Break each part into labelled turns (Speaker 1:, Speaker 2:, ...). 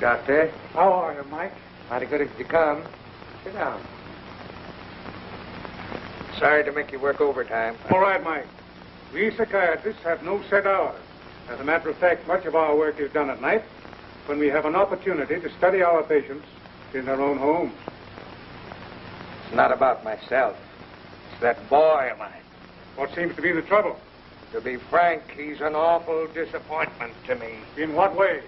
Speaker 1: Doctor.
Speaker 2: How are you, Mike?
Speaker 1: Mighty good if you come. Sit down. Sorry to make you work overtime.
Speaker 2: All right, Mike. We psychiatrists have no set hours. As a matter of fact, much of our work is done at night when we have an opportunity to study our patients in their own homes.
Speaker 1: It's not about myself. It's that boy of mine.
Speaker 2: What seems to be the trouble?
Speaker 1: To be frank, he's an awful disappointment to me.
Speaker 2: In what way?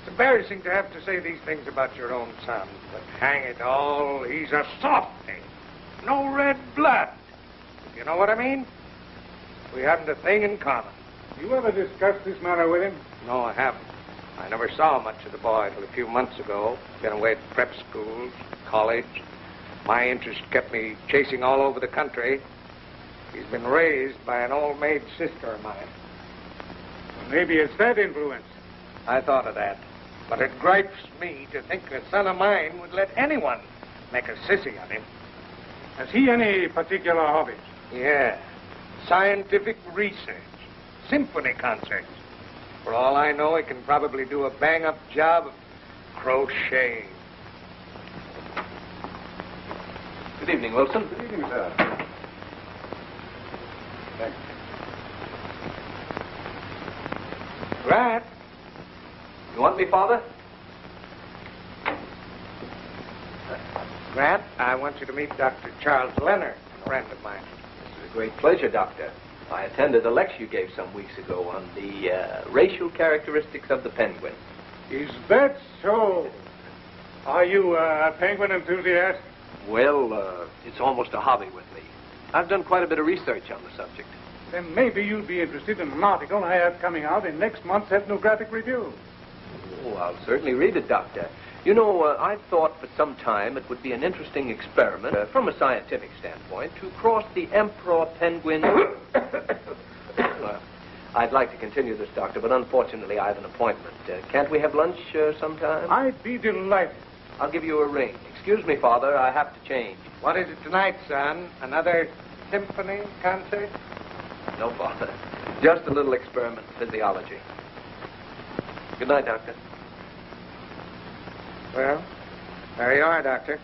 Speaker 1: It's embarrassing to have to say these things about your own son, but hang it all, he's a softy. No red blood. You know what I mean? We haven't a thing in common.
Speaker 2: You ever discussed this matter with him?
Speaker 1: No, I haven't. I never saw much of the boy till a few months ago. Been away at prep schools, college. My interest kept me chasing all over the country. He's been raised by an old maid sister of mine.
Speaker 2: Well, maybe it's that influence.
Speaker 1: I thought of that. But it gripes me to think a son of mine would let anyone make a sissy of him.
Speaker 2: Has he any particular hobbies?
Speaker 1: Yeah. Scientific research. Symphony concerts. For all I know, he can probably do a bang up job of crocheting.
Speaker 3: Good evening, Wilson.
Speaker 2: Good evening, sir.
Speaker 1: Thanks. Grant,
Speaker 3: You want me, Father?
Speaker 1: Grant, I want you to meet Dr. Charles Leonard, a friend of mine.
Speaker 3: This is a great pleasure, Doctor. I attended a lecture you gave some weeks ago on the uh, racial characteristics of the penguin.
Speaker 2: Is that so? Are you uh, a penguin enthusiast?
Speaker 3: Well, uh, it's almost a hobby with me. I've done quite a bit of research on the subject.
Speaker 2: Then maybe you'd be interested in an article I have coming out in next month's Ethnographic Review.
Speaker 3: Oh, I'll certainly read it, Doctor. You know, uh, I've thought for some time it would be an interesting experiment, uh, from a scientific standpoint, to cross the emperor penguin. well, I'd like to continue this, Doctor, but unfortunately I have an appointment. Uh, can't we have lunch uh, sometime?
Speaker 2: I'd be delighted.
Speaker 3: I'll give you a ring. Excuse me, Father, I have to change.
Speaker 1: What is it tonight, son? Another symphony concert?
Speaker 3: No, Father. Just a little experiment in physiology. Good night, Doctor.
Speaker 1: Well, there you are, Doctor.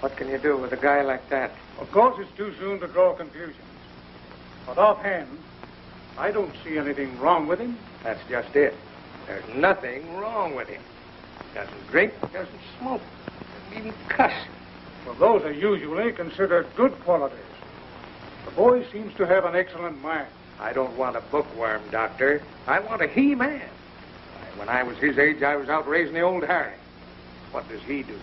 Speaker 1: What can you do with a guy like that?
Speaker 2: Of course, it's too soon to draw conclusions. But offhand, I don't see anything wrong with him.
Speaker 1: That's just it. There's nothing wrong with him. Doesn't drink, doesn't smoke, doesn't even cuss.
Speaker 2: Well, those are usually considered good qualities. The boy seems to have an excellent mind.
Speaker 1: I don't want a bookworm, Doctor. I want a he-man. When I was his age, I was out raising the old Harry. What does he do?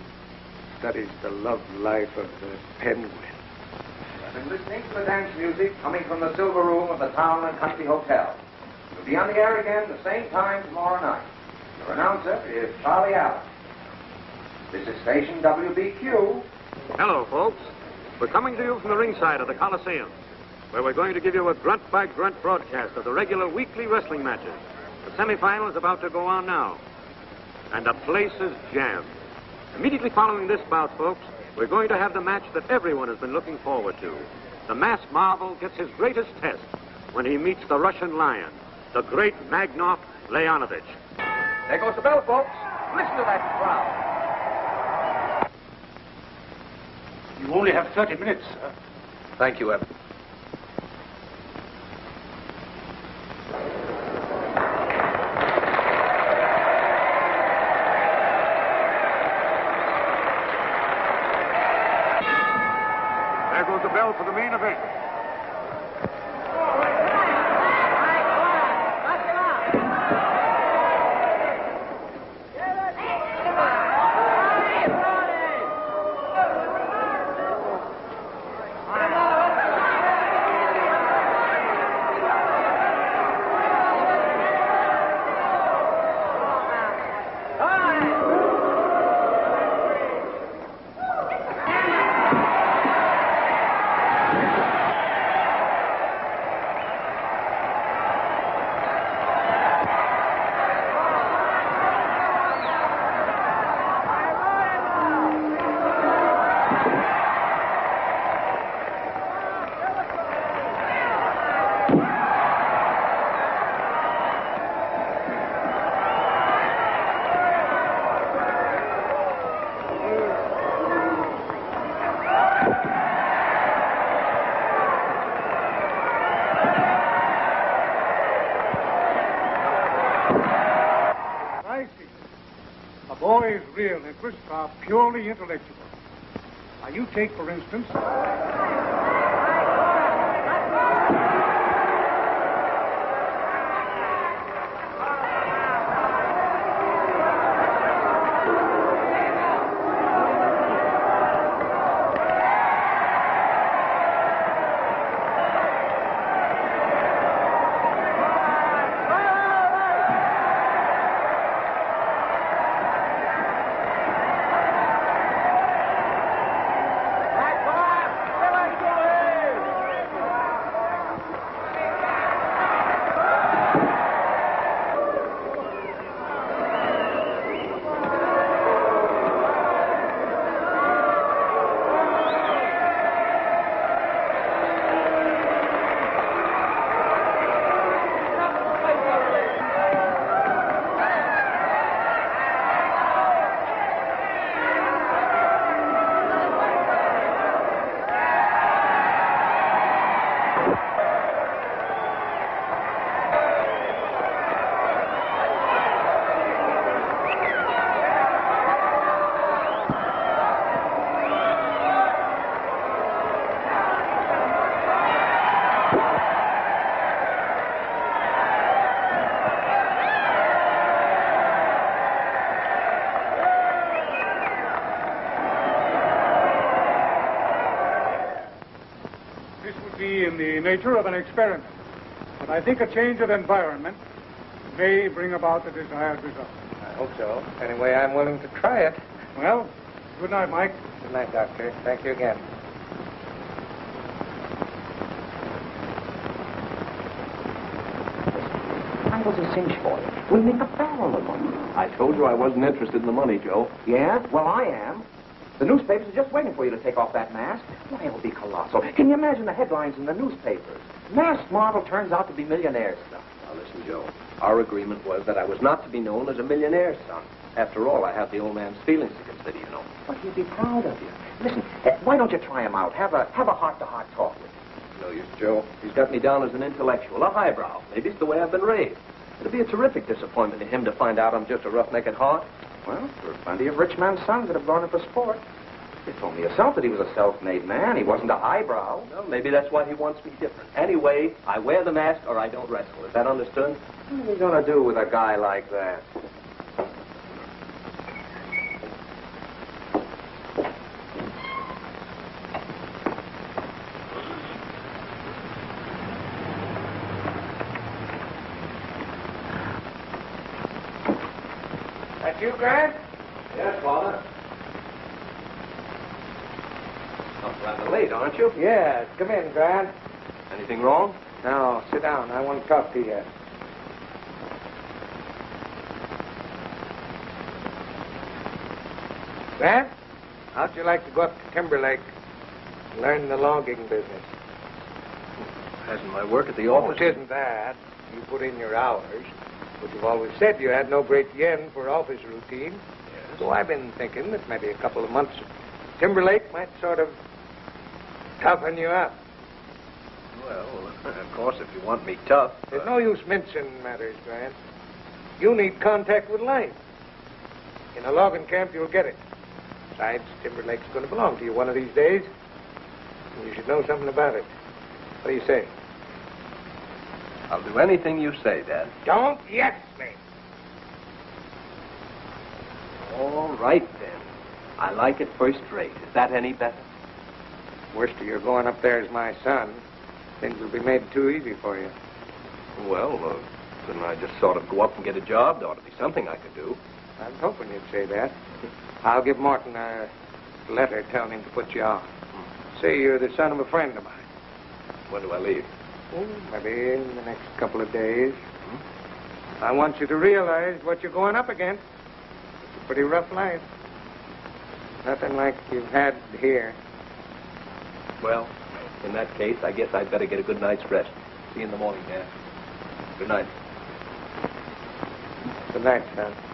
Speaker 1: Studies the love life of the penguin.
Speaker 4: I've been listening to the dance music coming from the silver room of the Town and Country Hotel. We'll be on the air again the same time tomorrow night. Your announcer is Charlie Allen. This is station WBQ.
Speaker 5: Hello, folks. We're coming to you from the ringside of the Coliseum, where we're going to give you a grunt by grunt broadcast of the regular weekly wrestling matches. The semifinal is about to go on now, and the place is jammed. Immediately following this bout, folks, we're going to have the match that everyone has been looking forward to. The masked marvel gets his greatest test when he meets the Russian lion, the great Magnov Leonovich.
Speaker 3: There goes the bell, folks. Listen to that crowd.
Speaker 2: You only have 30 minutes, sir.
Speaker 3: Thank you, Evan.
Speaker 6: Are purely intellectual. Now, you take, for instance, this would be in the nature of an experiment. But I think a change of environment may bring about the desired result.
Speaker 1: I hope so. Anyway, I'm willing to try it.
Speaker 6: Well, good night, Mike.
Speaker 1: Good night, Doctor. Thank you again.
Speaker 4: I was a cinch for you. We'll make a barrel of them.
Speaker 3: I told you I wasn't interested in the money, Joe.
Speaker 4: Yeah? Well, I am. The newspapers are just waiting for you to take off that mask. Why, it'll be colossal. Can you imagine the headlines in the newspapers? Masked model turns out to be millionaire stuff.
Speaker 3: Now, listen, Joe. Our agreement was that I was not to be known as a millionaire's son. After all, I have the old man's feelings to consider, you know.
Speaker 4: But he'd be proud of you. Listen, eh, why don't you try him out? Have a have a heart-to-heart talk with him.
Speaker 3: No use, Joe. He's got me down as an intellectual, a highbrow. Maybe it's the way I've been raised. It'd be a terrific disappointment to him to find out I'm just a roughneck at heart.
Speaker 4: Well, there are plenty of rich men's sons that have gone in for sport. You told me yourself that he was a self-made man. He wasn't a highbrow.
Speaker 3: Well, maybe that's why he wants me different. Anyway, I wear the mask or I don't wrestle. Is that understood?
Speaker 4: What are you going to do with a guy like that?
Speaker 1: That you, Grant?
Speaker 3: Yes, Father. Up rather late, aren't you?
Speaker 1: Yes. Come in, Grant.
Speaker 3: Anything wrong?
Speaker 1: No, sit down. I want to talk to you. Grant, how'd you like to go up to Timberlake and learn the logging business?
Speaker 3: Hasn't my work at the office...
Speaker 1: Oh, it isn't that. You put in your hours, but you've always said you had no great yen for office routine. Yes. So I've been thinking that maybe a couple of months at Timberlake might sort of toughen you up.
Speaker 3: Well, of course, if you want me tough.
Speaker 1: There's uh, no use mincing matters, Grant. You need contact with life. In a logging camp, you'll get it. Besides, Timberlake's going to belong to you one of these days. And you should know something about it. What do you say?
Speaker 3: I'll do anything you say, Dad.
Speaker 1: Don't yes me.
Speaker 3: All right, then. I like it first rate. Is that any better?
Speaker 1: Worst of your going up there as my son. Things will be made too easy for you.
Speaker 3: Well, uh, then I just sort of go up and get a job. There ought to be something I could do.
Speaker 1: I was hoping you'd say that. I'll give Martin a letter telling him to put you on. Say you're the son of a friend of mine.
Speaker 3: When do I leave?
Speaker 1: Oh, maybe in the next couple of days. I want you to realize what you're going up against. It's a pretty rough life. Nothing like you've had here.
Speaker 3: Well, in that case, I guess I'd better get a good night's rest. See you in the morning, Dad. Good night.
Speaker 1: Good night, son.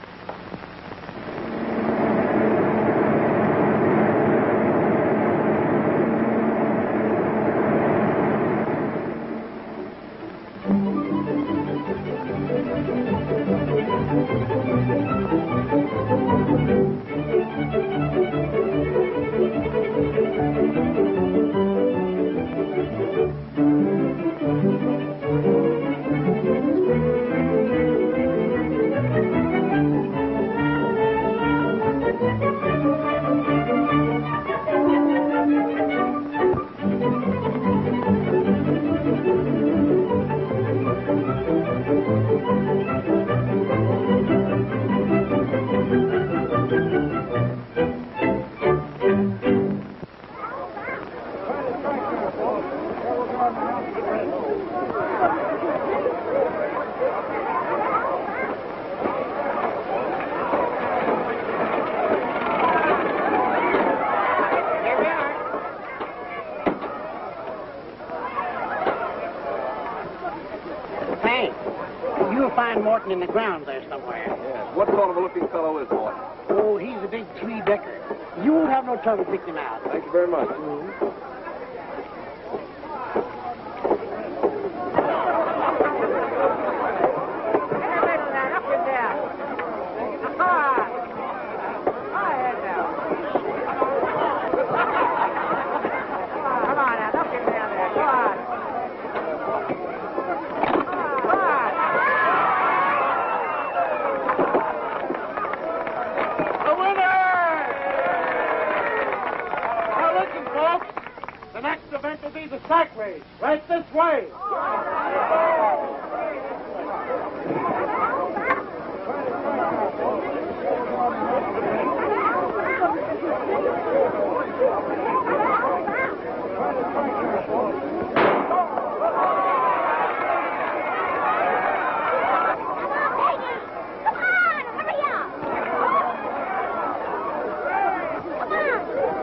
Speaker 7: In the ground there somewhere.
Speaker 3: Yes. What sort of a looking fellow is Morton?
Speaker 7: Oh, he's a big tree decker. You won't have no trouble picking him out.
Speaker 3: Thank you very much.
Speaker 7: The winner! Now listen, folks. The next event will be the sack race. Right this way.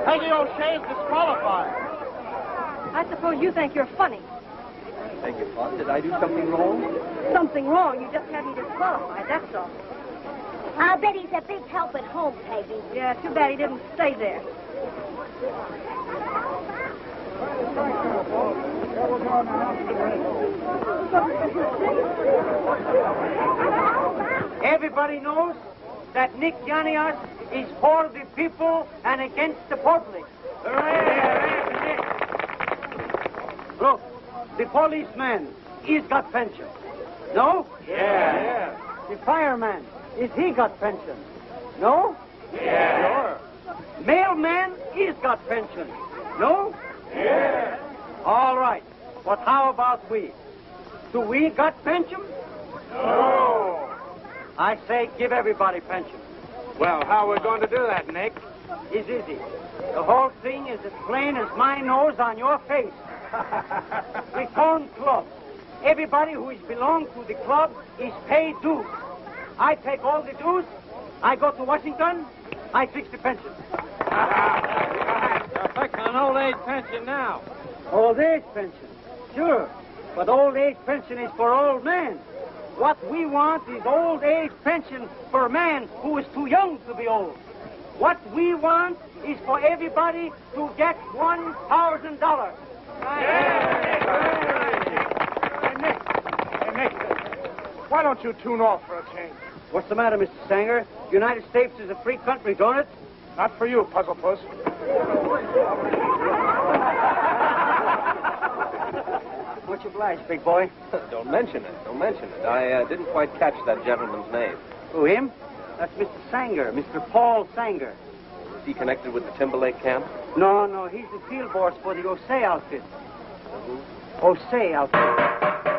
Speaker 7: Peggy O'Shea is disqualified.
Speaker 8: I suppose you think you're funny.
Speaker 3: Beg your pardon. Did I do something wrong?
Speaker 8: Something wrong. You just had me disqualified, that's all.
Speaker 9: I'll bet he's a big help at home, Peggy.
Speaker 8: Yeah, too bad he didn't stay there.
Speaker 7: Everybody knows that Nick Janias is for the people and against the public. Look, the policeman, he's got pension. No? Yeah. The fireman, is he got pension? No? Yeah. Sure. Mailman, he's got pension. No? Yeah. All right. But how about we? Do we got pension? No. I say give everybody pension.
Speaker 1: Well, how are we going to do that, Nick?
Speaker 7: It's easy. The whole thing is as plain as my nose on your face. we form club. Everybody who is belong to the club is paid dues. I take all the dues. I go to Washington. I fix the pension.
Speaker 5: Effect on old age pension now.
Speaker 7: Old age pension. Sure. But old age pension is for old men. What we want is old age pension for a man who is too young to be old. What we want is for everybody to get one thousand dollars.
Speaker 6: Hey, Nick. Hey, Nick. Why don't you tune off for a change?
Speaker 7: What's the matter, Mr. Sanger? United States is a free country, don't it?
Speaker 6: Not for you, Puzzle Puss.
Speaker 7: Much obliged, big boy.
Speaker 3: Don't mention it. Don't mention it. I uh, didn't quite catch that gentleman's name.
Speaker 7: Who, him? That's Mr. Sanger, Mr. Paul Sanger.
Speaker 3: Is he connected with the Timberlake camp?
Speaker 7: No, no, he's the field boss for the O'Shea outfit. O'Shea outfit.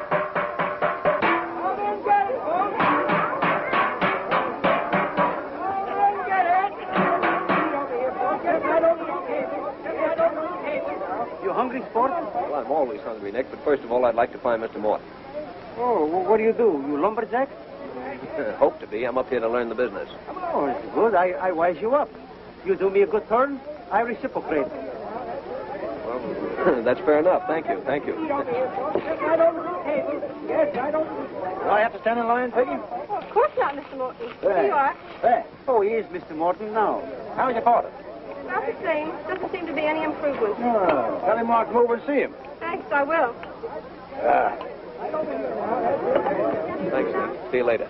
Speaker 7: Hungry, sport?
Speaker 3: Well, I'm always hungry, Nick, but first of all, I'd like to find Mr. Morton.
Speaker 7: Oh, wh- what do you do? You lumberjack?
Speaker 3: Hope to be. I'm up here to learn the business.
Speaker 7: Oh, it's good. I, I wise you up. You do me a good turn, I reciprocate.
Speaker 3: Well, that's fair enough. Thank you. Thank you.
Speaker 7: I don't hey yes, I Do I have to stand in line, Peggy?
Speaker 8: Well, of course not, Mr. Morton.
Speaker 7: Hey.
Speaker 8: Here you are.
Speaker 7: There. Oh, he is Mr. Morton now. How's your father?
Speaker 8: Not the same. Doesn't seem to be any improvement.
Speaker 7: Oh, tell him Mark come over and see him.
Speaker 8: Thanks, I will.
Speaker 3: Thanks, Nick. See you later.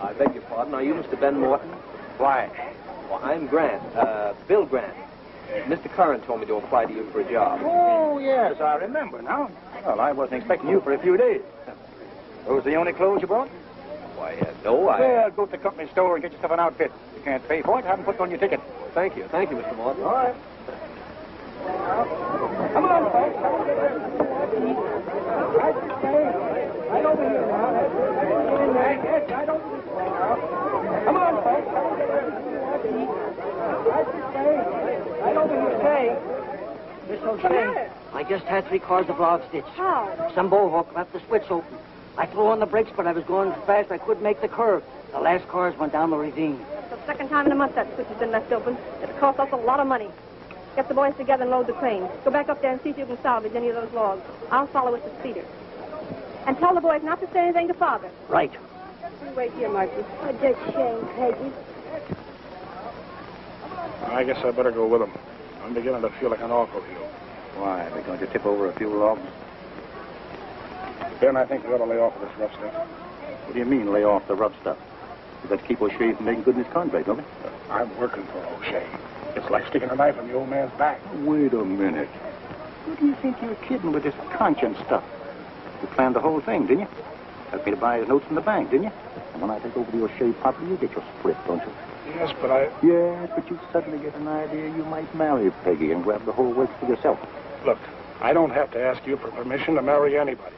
Speaker 3: I beg your pardon. Are you Mr. Ben Morton?
Speaker 6: Why?
Speaker 3: Well, I'm Grant. Uh, Bill Grant. Mr. Curran told me to apply to you for a job.
Speaker 6: Oh, yes, I remember now. Well, I wasn't expecting you for a few days. Those the only clothes you brought?
Speaker 3: Why, uh, no, I...
Speaker 6: Well, go to the company store and get yourself an outfit. You can't pay for it. Haven't put on your ticket.
Speaker 3: Thank you. Thank you, Mr. Morton.
Speaker 6: All right. Come on, folks. Right over here now. Yes, right over this way now. Come on, folks. Right this way. Right over here. Say.
Speaker 7: Miss
Speaker 8: What's
Speaker 7: O'Shea. I just had three cars of log stitch.
Speaker 8: How?
Speaker 7: Some bohawk left the switch open. I threw on the brakes, but I was going so fast I couldn't make the curve. The last cars went down the ravine.
Speaker 8: That's the second time in a month that switch has been left open. It's cost us a lot of money. Get the boys together and load the crane. Go back up there and see if you can salvage any of those logs. I'll follow with the speeder. And tell the boys not to say anything to Father.
Speaker 7: Right.
Speaker 8: You wait here, Margie.
Speaker 9: Oh, just shame, Peggy.
Speaker 6: I guess I better go with them. I'm beginning to feel like an awful heel.
Speaker 10: Why, are they going to tip over a few logs?
Speaker 6: Ben, I think we ought to lay off of this rough stuff.
Speaker 10: What do you mean, lay off the rough stuff? Got to keep O'Shea from making good in his contract, don't we?
Speaker 6: I'm working for O'Shea. It's like sticking a knife in the old man's back.
Speaker 10: Wait a minute. Who do you think you're kidding with this conscience stuff? You planned the whole thing, didn't you? Helped me to buy his notes from the bank, didn't you? And when I take over the O'Shea property, you get your split, don't you?
Speaker 6: Yes, but I...
Speaker 10: Yes, but you suddenly get an idea you might marry Peggy and grab the whole works for yourself.
Speaker 6: Look, I don't have to ask you for permission to marry anybody.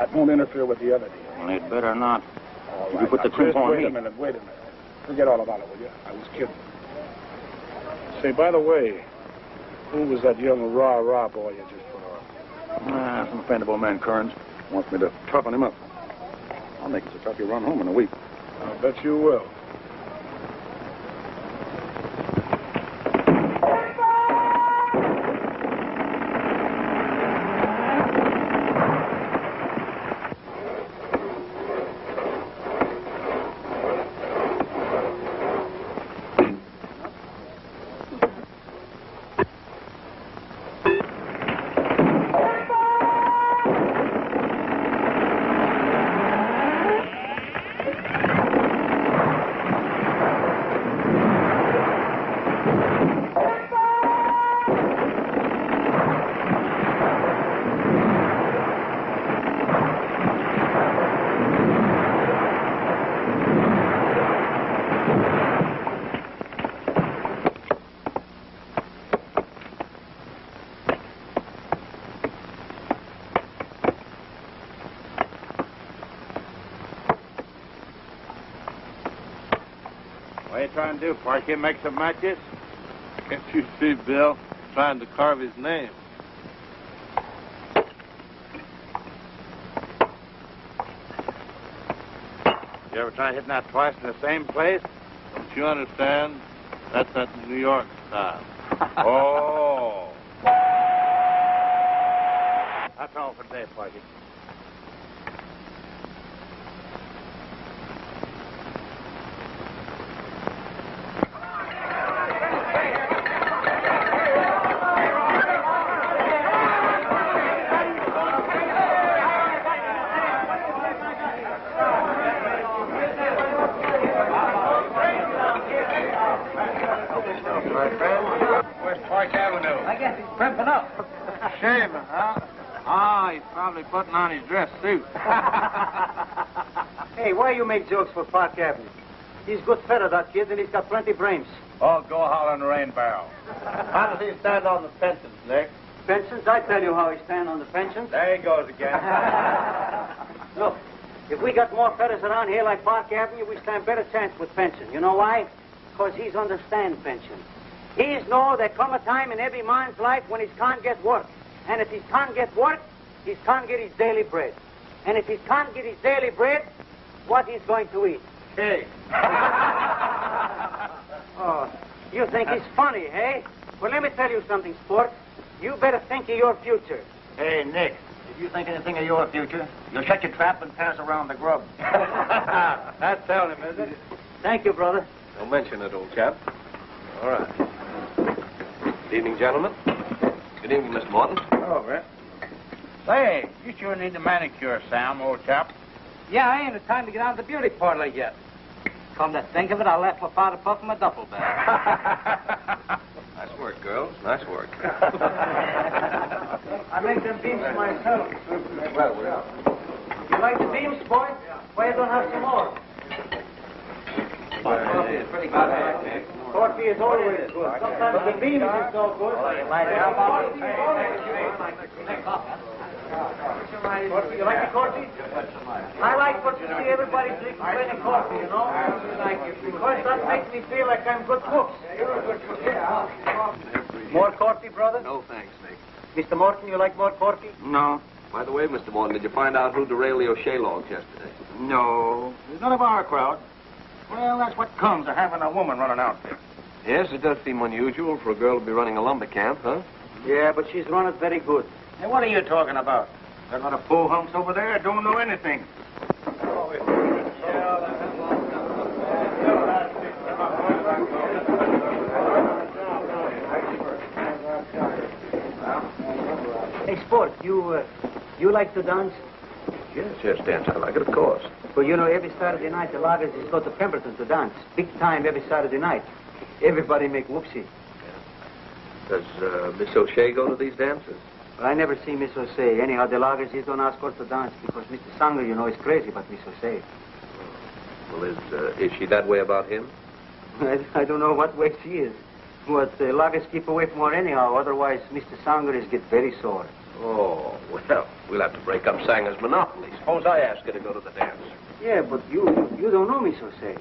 Speaker 6: That won't interfere with the other deal.
Speaker 10: Well, it better not.
Speaker 6: All
Speaker 10: You
Speaker 6: right,
Speaker 10: put
Speaker 6: now,
Speaker 10: the crimp
Speaker 6: just
Speaker 10: on
Speaker 6: wait
Speaker 10: me.
Speaker 6: a minute, wait a minute. Forget all about it, will you? I was kidding. Say, by the way, who was that young rah-rah boy you just put on?
Speaker 10: Ah, some friend of old man Curran's wants me to toughen him up. I'll make it so tough you run home in a week.
Speaker 6: I'll bet you will.
Speaker 11: What are you trying to do, Parky? Make some matches? Can't you see Bill trying to carve his name? You ever try hitting that twice in the same place? Don't you understand? That's that New York style. oh. That's all for today, Parky.
Speaker 1: My friend, where's Park Avenue?
Speaker 7: I guess he's crimping up.
Speaker 1: Shaving, huh? Ah, he's probably putting on his dress suit.
Speaker 7: hey, why you make jokes for Park Avenue? He's good feather, that kid, and he's got plenty brains.
Speaker 11: Oh, go holler in the rain barrel. How does he stand on the pensions, Nick?
Speaker 7: Pensions? I tell you how he stand on the pensions.
Speaker 11: There he goes again.
Speaker 7: Look, if we got more feathers around here like Park Avenue, we stand better chance with pension. You know why? Because he's understand pension. He's know there come a time in every man's life when he can't get work. And if he can't get work, he can't get his daily bread. And if he can't get his daily bread, what he's going to eat?
Speaker 11: Hey.
Speaker 7: Oh, you think he's funny, hey? Well, let me tell you something, sport. You better think of your future.
Speaker 10: Hey, Nick, if you think anything of your future, you'll shut your trap and pass around the grub.
Speaker 11: That's telling him, is it?
Speaker 7: Thank you, brother.
Speaker 3: Don't mention it, old chap. All right. Good evening, gentlemen. Good evening, Mr. Morton.
Speaker 11: Hello, Brett. Say, you sure need a manicure, Sam, old chap.
Speaker 7: Yeah, I ain't had time to get out of the beauty parlor yet. Come to think of it, I left my father puffing my duffel bag.
Speaker 3: Nice work, girls. Nice work.
Speaker 7: I make them beams myself.
Speaker 3: well, we well.
Speaker 7: You like the beams, boy? Why you don't have some more?
Speaker 3: Coffee is pretty good.
Speaker 7: Coffee is always good. Sometimes the beams is no good. Oh, coffee, you like the coffee? I like what you see everybody drinking plenty of coffee, you know? Because that makes me feel like I'm good cook. More coffee, brother?
Speaker 3: No, thanks, Nick.
Speaker 7: Mr. Morton, you like more coffee?
Speaker 3: No. By the way, Mr. Morton, did you find out who derailed the O'Shea logs yesterday?
Speaker 10: No. He's none of our crowd. Well, that's what comes of having a woman running out there.
Speaker 3: Yes, it does seem unusual for a girl to be running a lumber camp, huh?
Speaker 7: Yeah, but she's run it very good.
Speaker 10: Hey, what are you talking about? There's a lot of fool humps over there that don't know anything.
Speaker 7: Hey, Sport, you, uh, you like to dance?
Speaker 3: Yes, yes, dance. I like it, of course.
Speaker 7: Well, you know, every Saturday night the Lagers is go to Pemberton to dance. Big time every Saturday night. Everybody make whoopsie.
Speaker 3: Does uh, Miss O'Shea go to these dances?
Speaker 7: Well, I never see Miss O'Shea. Anyhow, the Lagers is don't ask her to dance because Mr. Sanger, you know, is crazy about Miss O'Shea.
Speaker 3: Well, is uh, is she that way about him?
Speaker 7: I, I don't know what way she is. But the lagers keep away from her anyhow. Otherwise, Mr. Sanger is get very sore.
Speaker 3: Oh, well, we'll have to break up Sanger's monopoly. Suppose I ask her to go to the dance.
Speaker 7: Yeah, but you you don't know Miss O'Shea.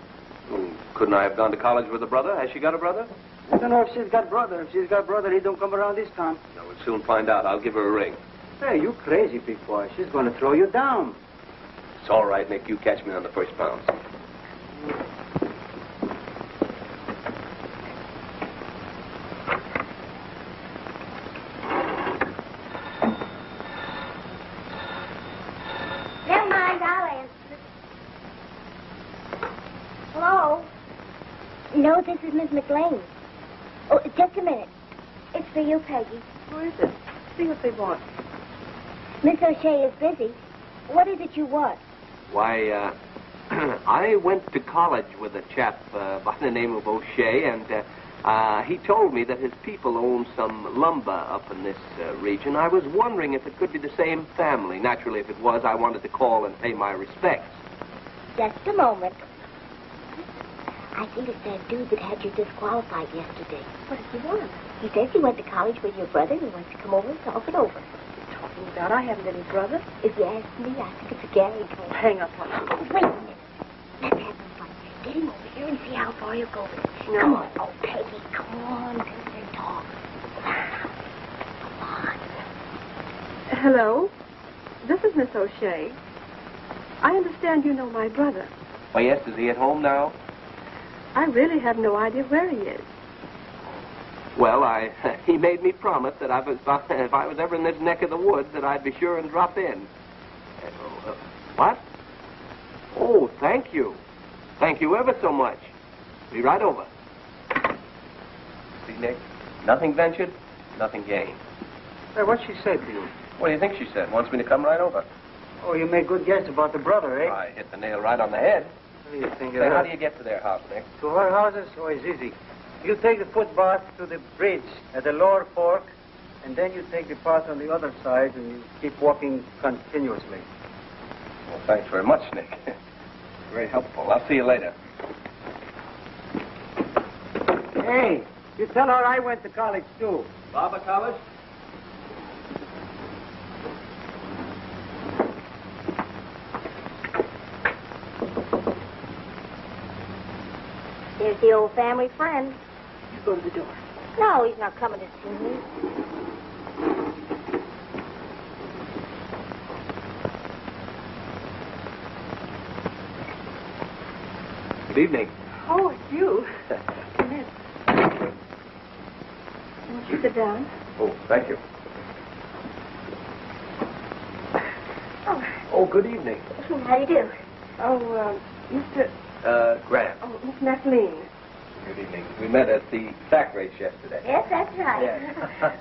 Speaker 3: Hmm, Couldn't I have gone to college with a brother? Has she got a brother?
Speaker 7: I don't know if she's got brother. If she's got brother, he don't come around this time.
Speaker 3: No, we'll soon find out. I'll give her a ring.
Speaker 7: Hey, you crazy, big boy. She's going to throw you down.
Speaker 3: It's all right, Nick. You catch me on the first bounce.
Speaker 9: Never mind, I'll answer. Hello? No, this is Miss McLean. Oh, just a minute. It's for you, Peggy.
Speaker 8: Who is it? See what they want.
Speaker 9: Miss O'Shea is busy. What is it you want?
Speaker 3: Why, uh, I went to college with a chap uh, by the name of O'Shea, and uh, uh, he told me that his people own some lumber up in this uh, region. I was wondering if it could be the same family. Naturally, if it was, I wanted to call and pay my respects.
Speaker 9: Just a moment. I think it's that dude that had you disqualified yesterday.
Speaker 8: What does he want?
Speaker 9: He says he went to college with your brother and he wants to come over and talk it over.
Speaker 8: Talking about I haven't any brother.
Speaker 9: If you ask me, I think it's a gag.
Speaker 8: Hang up on
Speaker 9: Oh, wait a minute. Let's have some fun. Get him over here and see how far you go with it.
Speaker 8: No.
Speaker 9: Come on. Oh, Peggy, come on. Sit and talk. Come on.
Speaker 8: Hello? This is Miss O'Shea. I understand you know my brother.
Speaker 3: Why, yes, is he at home now?
Speaker 8: I really have no idea where he is.
Speaker 3: Well, I he made me promise that I was, if I was ever in this neck of the woods, that I'd be sure and drop in. Uh, uh, what? Oh, thank you. Thank you ever so much. Be right over. See, Nick, nothing ventured, nothing gained.
Speaker 7: Hey, what she said to you?
Speaker 3: What do you think she said? Wants me to come right over.
Speaker 7: Oh, you made good guess about the brother, eh?
Speaker 3: I hit the nail right on the head.
Speaker 7: What do you think
Speaker 3: Say,
Speaker 7: of
Speaker 3: how do you get to their house, Nick?
Speaker 7: To her houses? Oh, it's easy. You take the footpath to the bridge at the lower fork, and then you take the path on the other side, and you keep walking continuously.
Speaker 3: Well, thanks very much, Nick. Very helpful. I'll see you later.
Speaker 7: Hey, you tell her I went to college, too.
Speaker 3: Barber College?
Speaker 9: There's the old family friend.
Speaker 8: You go to the door.
Speaker 9: No, he's not coming to see me.
Speaker 3: Good evening.
Speaker 8: Oh, it's you. Come in. Won't you sit down?
Speaker 3: Oh, thank you.
Speaker 8: Oh,
Speaker 3: Oh, good evening.
Speaker 9: How do you do?
Speaker 8: oh, uh, Mr.
Speaker 3: Uh, Grant.
Speaker 8: Oh, Miss McLean.
Speaker 3: Good evening. We met at the sack race yesterday.
Speaker 9: Yes, that's right.
Speaker 3: Yeah.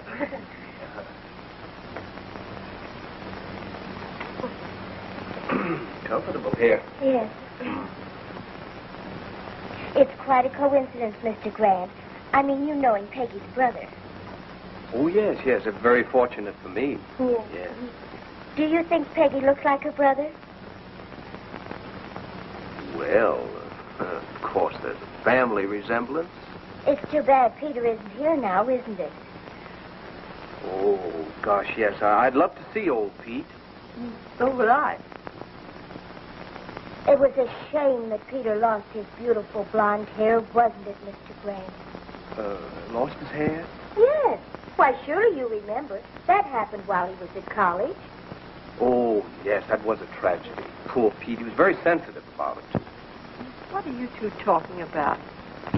Speaker 3: Comfortable here.
Speaker 9: yes. It's quite a coincidence, Mr. Grant. I mean, you knowing Peggy's brother.
Speaker 3: Oh, yes, yes. It's very fortunate for me.
Speaker 9: Yes.
Speaker 3: Yes.
Speaker 9: Do you think Peggy looks like her brother?
Speaker 3: Well, uh, of course, there's a family resemblance.
Speaker 9: It's too bad Peter isn't here now, isn't it?
Speaker 3: Oh, gosh, yes. I- I'd love to see old Pete.
Speaker 8: So would I.
Speaker 9: It was a shame that Peter lost his beautiful blonde hair, wasn't it, Mr. Grant?
Speaker 3: Uh, lost his hair?
Speaker 12: Yes. Why, surely you remember. That happened while he was at college.
Speaker 3: Oh, yes, that was a tragedy. Poor Pete. He was very sensitive about it.
Speaker 8: What are you two talking about?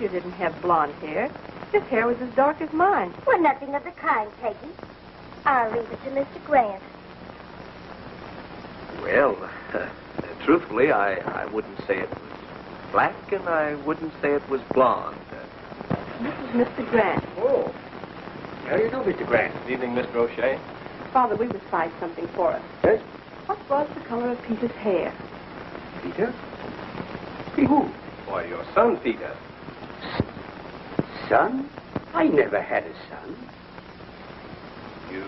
Speaker 8: You didn't have blonde hair. His hair was as dark as mine.
Speaker 12: Well, nothing of the kind, Peggy. I'll leave it to Mr. Grant.
Speaker 3: Well, truthfully, I, I wouldn't say it was black, and I wouldn't say it was blonde.
Speaker 8: This is Mr. Grant.
Speaker 3: Oh.
Speaker 13: How do you do, Mr. Grant?
Speaker 3: Good evening, Mr. O'Shea.
Speaker 8: Father, we must find something for us.
Speaker 13: Yes?
Speaker 8: What was the color of Peter's hair?
Speaker 13: Peter?
Speaker 3: Who? Why, your son, Peter.
Speaker 13: Son? I never had a son.
Speaker 3: You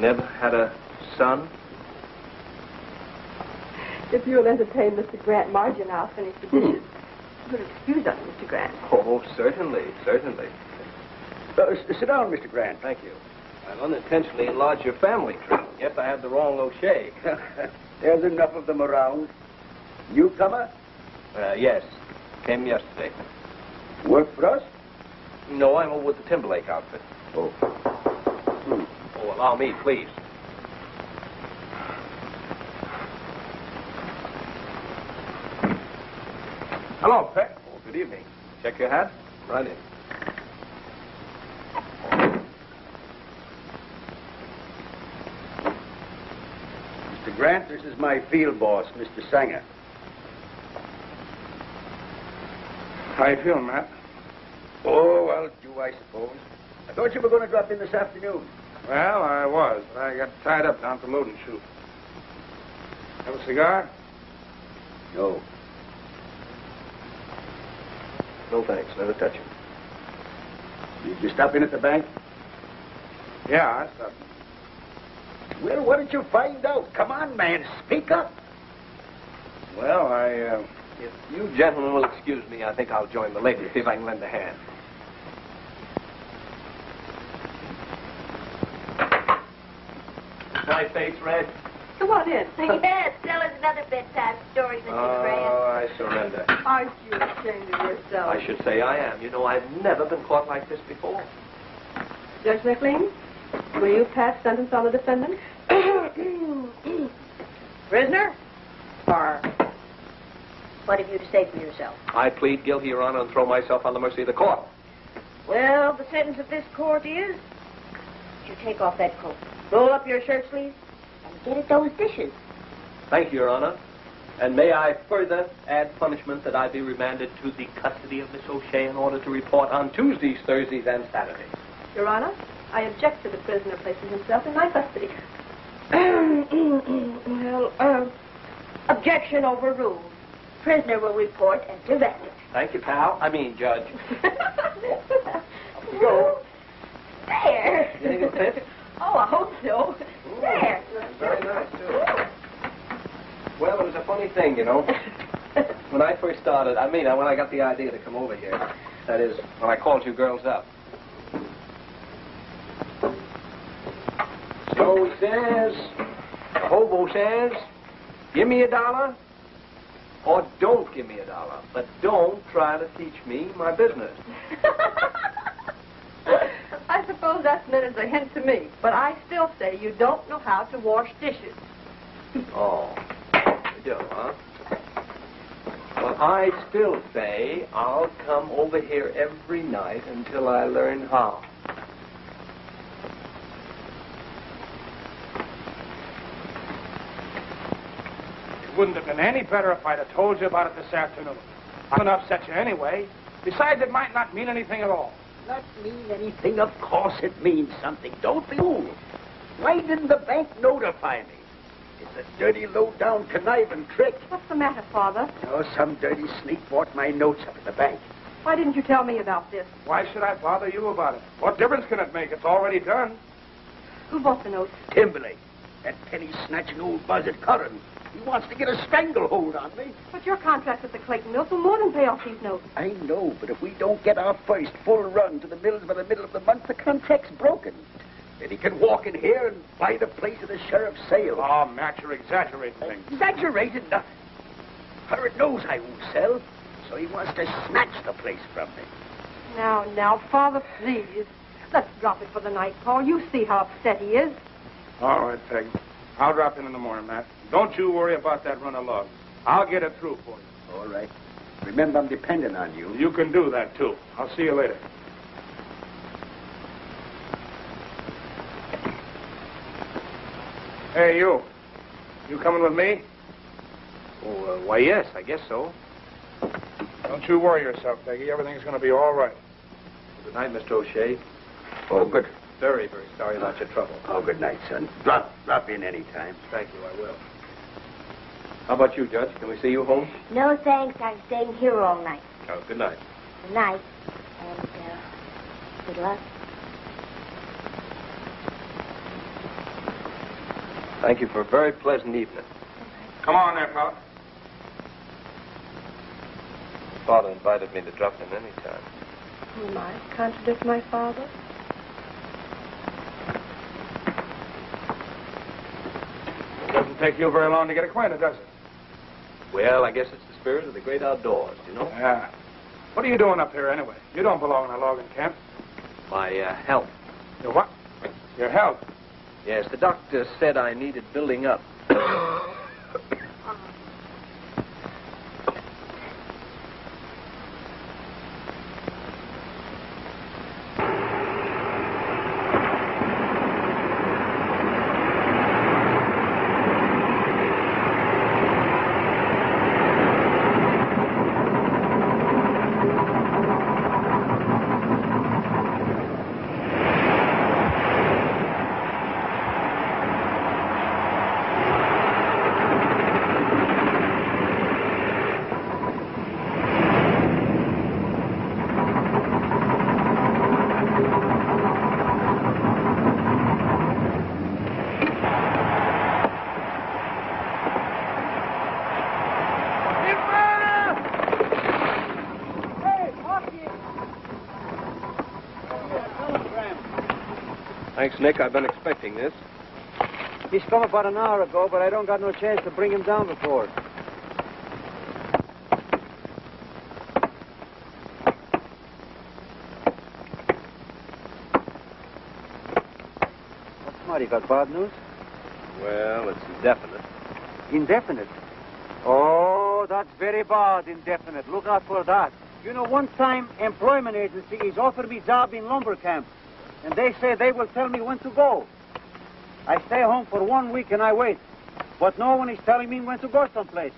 Speaker 3: never had a son?
Speaker 8: If you'll entertain Mr. Grant, Margie and I'll finish the dishes. You'll excuse us, Mr. Grant.
Speaker 3: Oh, certainly, certainly.
Speaker 13: Uh, sit down, Mr. Grant.
Speaker 3: Thank you. I've unintentionally enlarged your family tree. Yes, I had the wrong O'Shea.
Speaker 13: There's enough of them around. Newcomer?
Speaker 3: Uh, yes. Came yesterday.
Speaker 13: Work for us?
Speaker 3: No, I'm over with the Timberlake outfit.
Speaker 13: Oh. Hmm.
Speaker 3: Oh, allow me, please.
Speaker 13: Hello, Pet.
Speaker 3: Oh, good evening. Check your hat. Right in.
Speaker 13: Mr. Grant, this is my field boss, Mr. Sanger.
Speaker 6: How you feeling, Matt?
Speaker 13: Oh, well, do I suppose. I thought you were going to drop in this afternoon.
Speaker 6: Well, I was, but I got tied up down at the loading chute. Have a cigar?
Speaker 13: No.
Speaker 3: No thanks. Never touch it.
Speaker 13: Did you stop in at the bank?
Speaker 6: Yeah, I stopped.
Speaker 13: Well, what did you find out? Come on, man, speak up.
Speaker 6: Well, I, uh,
Speaker 3: If you gentlemen will excuse me, I think I'll join the ladies, see if I can lend a hand. My face red?
Speaker 8: Come on in.
Speaker 12: yes, tell us another bedtime story, Mr.
Speaker 3: Oh, I surrender.
Speaker 8: Aren't you ashamed of yourself?
Speaker 3: I should say I am. You know, I've never been caught like this before.
Speaker 8: Judge McLean, will you pass sentence on the defendant?
Speaker 9: Prisoner? Or what have you to say for yourself?
Speaker 3: I plead guilty, Your Honor, and throw myself on the mercy of the court.
Speaker 9: Well, the sentence of this court is you take off that coat, roll up your shirt sleeves, and get at those dishes.
Speaker 3: Thank you, Your Honor. And may I further add punishment that I be remanded to the custody of Miss O'Shea in order to report on Tuesdays, Thursdays, and Saturdays.
Speaker 8: Your Honor, I object to the prisoner placing himself in my custody.
Speaker 9: well, uh, objection overruled. Prisoner will report and direct it.
Speaker 3: Thank you, pal. I mean, Judge.
Speaker 9: Go. There.
Speaker 3: Getting a fit?
Speaker 9: Oh, I hope so. There.
Speaker 3: Very nice, too. Well, it was a funny thing, you know. When I first started, I mean, when I got the idea to come over here, that is, when I called you girls up. So he says, the hobo says, give me a dollar or don't give me a dollar, but don't try to teach me my business.
Speaker 8: I suppose that's meant as a hint to me, but I still say you don't know how to wash dishes.
Speaker 3: Oh, you do, huh? Well, I still say I'll come over here every night until I learn how.
Speaker 6: Wouldn't have been any better if I'd have told you about it this afternoon. I'm going to upset you anyway. Besides, it might not mean anything at all.
Speaker 13: Not mean anything. Of course it means something. Don't be fooled. Why didn't the bank notify me? It's a dirty, low-down, conniving trick.
Speaker 8: What's the matter, Father?
Speaker 13: Oh, some dirty sneak bought my notes up at the bank.
Speaker 8: Why didn't you tell me about this?
Speaker 6: Why should I bother you about it? What difference can it make? It's already done.
Speaker 8: Who bought the notes?
Speaker 13: Timberlake, that penny-snatching old buzzard Curran. He wants to get a stranglehold on me.
Speaker 8: But your contract with the Clayton Mills will more than pay off these notes.
Speaker 13: I know, but if we don't get our first full run to the mills by the middle of the month, the contract's broken. Then he can walk in here and buy the place of the sheriff's sale.
Speaker 6: Oh, Matt, you're exaggerating things.
Speaker 13: Exaggerated nothing. Curran knows I won't sell, so he wants to snatch the place from me.
Speaker 8: Now, now, Father, please. Let's drop it for the night, Paul. You see how upset he is.
Speaker 6: All right, Peg. I'll drop in in the morning, Matt. Don't you worry about that run of logs. I'll get it through for you.
Speaker 13: All right. Remember, I'm depending on you.
Speaker 6: You can do that, too. I'll see you later. Hey, you. You coming with me?
Speaker 3: Oh, uh, why, yes, I guess so.
Speaker 6: Don't you worry yourself, Peggy. Everything's going to be all right.
Speaker 3: Good night, Mr. O'Shea.
Speaker 13: Oh, good.
Speaker 3: Very, very sorry about your trouble.
Speaker 13: Oh, good night, son. Drop, drop in any time.
Speaker 3: Thank you, I will. How about you, Judge? Can we see you home?
Speaker 9: No, thanks. I'm staying here all night.
Speaker 3: Oh, good night.
Speaker 9: Good night. And, uh, good luck.
Speaker 3: Thank you for a very pleasant evening.
Speaker 6: Come on there, fella.
Speaker 3: Father invited me to drop in any time.
Speaker 8: Who am I? Contradict my father?
Speaker 6: It doesn't take you very long to get acquainted, does it?
Speaker 3: Well, I guess it's the spirit of the great outdoors, you know?
Speaker 6: Yeah. What are you doing up here anyway? You don't belong in a logging camp.
Speaker 3: My uh, health.
Speaker 6: Your what? Your health.
Speaker 3: Yes, the doctor said I needed building up. Thanks, Nick. I've been expecting this.
Speaker 7: He's come about an hour ago, but I don't got no chance to bring him down before. Matter? You got bad news?
Speaker 3: Well, it's indefinite.
Speaker 7: Indefinite. Oh, that's very bad, indefinite. Look out for that. You know, one time employment agency is offered me job in lumber camp, and they say they will tell me when to go. I stay home for one week and I wait, but no one is telling me when to go someplace.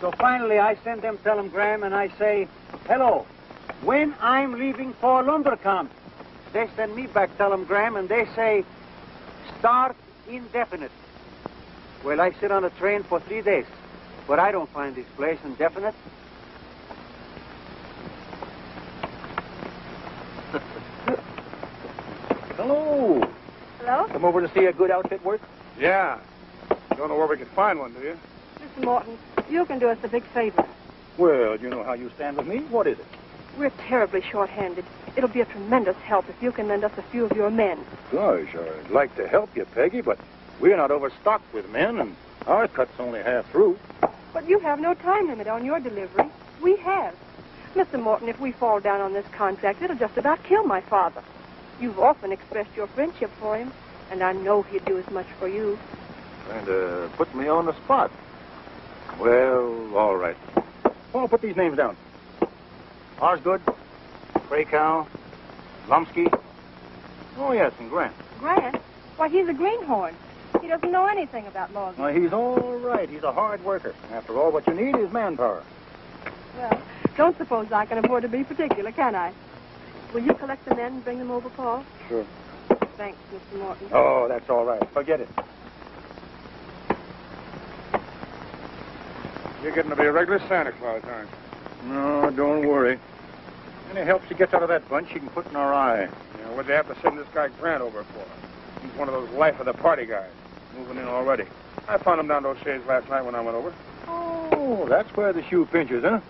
Speaker 7: So finally, I send them telegram and I say, "Hello, when I'm leaving for lumber camp." They send me back telegram and they say, "Start indefinite." Well, I sit on a train for three days, but I don't find this place indefinite.
Speaker 10: Hello.
Speaker 8: Hello?
Speaker 10: Come over to see a good outfit work?
Speaker 6: Yeah. Don't know where we can find one, do you?
Speaker 8: Mr. Morton, you can do us a big favor.
Speaker 10: Well, you know how you stand with me. What is it?
Speaker 8: We're terribly short-handed. It'll be a tremendous help if you can lend us a few of your men.
Speaker 10: Gosh, I'd like to help you, Peggy, but we're not overstocked with men, and our cut's only half through.
Speaker 8: But you have no time limit on your delivery. We have. Mr. Morton, if we fall down on this contract, it'll just about kill my father. You've often expressed your friendship for him, and I know he'd do as much for you.
Speaker 10: Trying to put me on the spot. Well, all right. Well, put these names down. Osgood, Craycow, Lumsky. Oh, yes, and Grant.
Speaker 8: Grant? Why, he's a greenhorn. He doesn't know anything about logging.
Speaker 10: Why, he's all right. He's a hard worker. After all, what you need is manpower.
Speaker 8: Well, don't suppose I can afford to be particular, can I? Will you collect the men and bring them over, Paul?
Speaker 10: Sure.
Speaker 8: Thanks, Mr. Morton.
Speaker 10: Oh, that's all right. Forget it.
Speaker 6: You're getting to be a regular Santa Claus, aren't you?
Speaker 10: No, don't worry. Any help she gets out of that bunch, she can put in our eye.
Speaker 6: Yeah, what'd they have to send this guy Grant over for? He's one of those life of the party guys. Moving in already. I found him down those O'Shea's last night when I went over.
Speaker 10: Oh, that's where the shoe pinches, huh?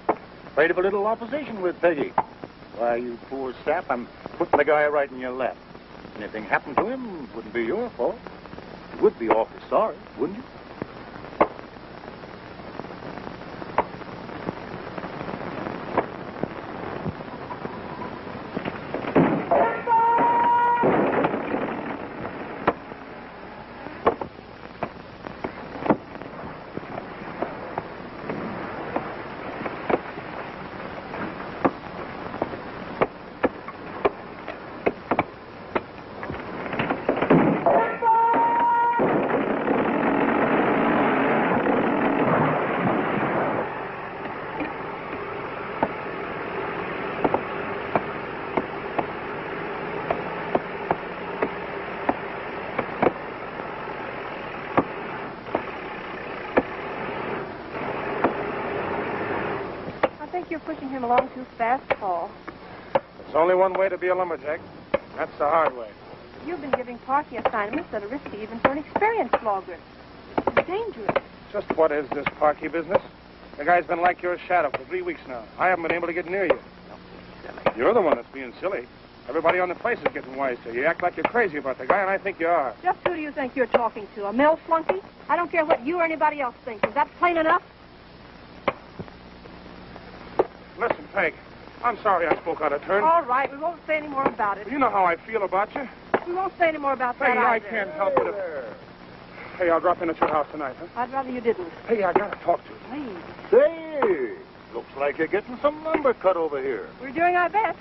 Speaker 10: Afraid of a little opposition with Peggy. Why, you poor sap, I'm putting the guy right in your lap. Anything happened to him wouldn't be your fault. You would be awfully sorry, wouldn't you?
Speaker 8: You're pushing him along too fast, Paul.
Speaker 6: There's only one way to be a lumberjack. That's the hard way.
Speaker 8: You've been giving Parky assignments that are risky even for an experienced logger. It's dangerous.
Speaker 6: Just what is this Parky business? The guy's been like your shadow for three weeks now. I haven't been able to get near you. You're the one that's being silly. Everybody on the place is getting wise to you. You act like you're crazy about the guy, and I think you are.
Speaker 8: Just who do you think you're talking to? A mill flunky? I don't care what you or anybody else thinks. Is that plain enough?
Speaker 6: Listen, Peg, I'm sorry I spoke out of turn.
Speaker 8: All right, we won't say any more about it.
Speaker 6: You know how I feel about you.
Speaker 8: We won't say any more about
Speaker 6: Hey,
Speaker 8: that
Speaker 6: I
Speaker 8: either.
Speaker 6: can't help it. If... Hey, I'll drop in at your house tonight, huh?
Speaker 8: I'd rather you didn't.
Speaker 6: Hey, I gotta talk to you.
Speaker 8: Please.
Speaker 10: Say, looks like you're getting some lumber cut over here.
Speaker 8: We're doing our best.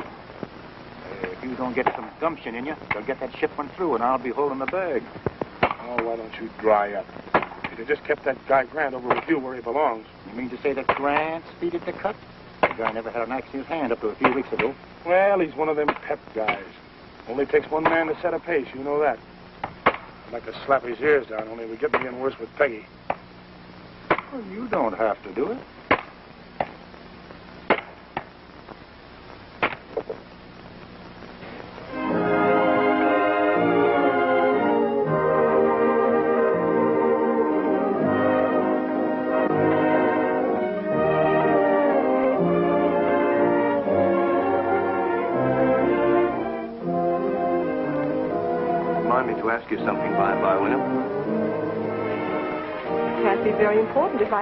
Speaker 10: Hey, if you don't get some gumption in you, they'll get that shipment through, and I'll be holding the bag.
Speaker 6: Oh, why don't you dry up? If you just kept that guy Grant over with you where he belongs.
Speaker 10: You mean to say that Grant speeded the cut? The guy never had an axe in his hand up to a few weeks ago.
Speaker 6: Well, he's one of them pep guys. Only takes one man to set a pace, you know that. I'd like to slap his ears down, only we get me in worse with Peggy.
Speaker 10: Well, you don't have to do it.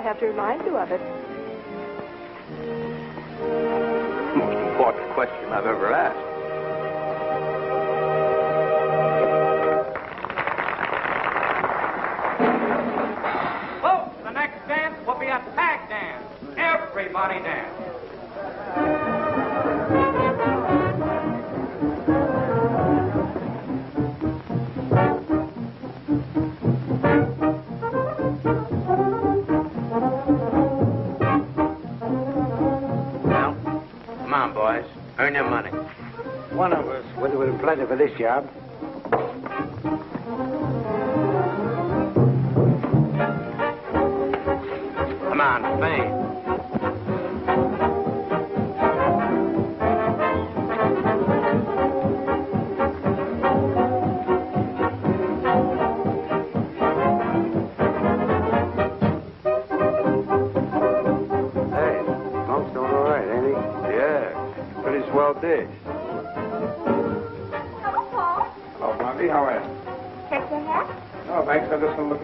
Speaker 8: I have to remind you of it.
Speaker 7: For this job.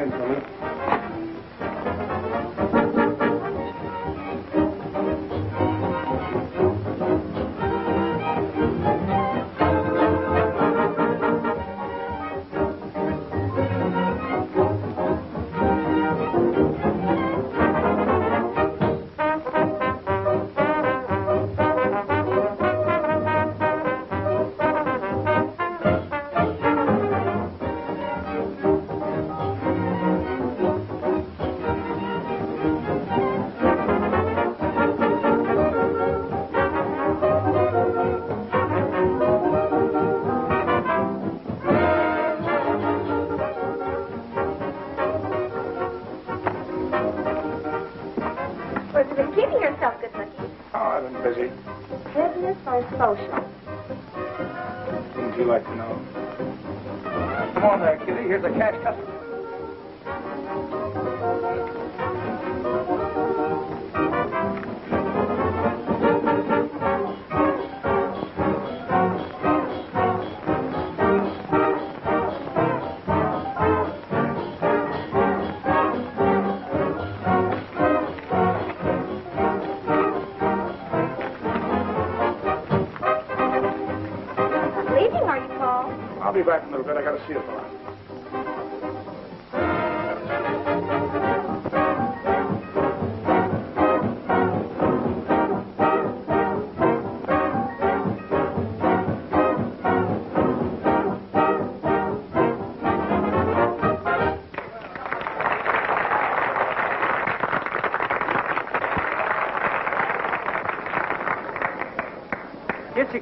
Speaker 6: I'm just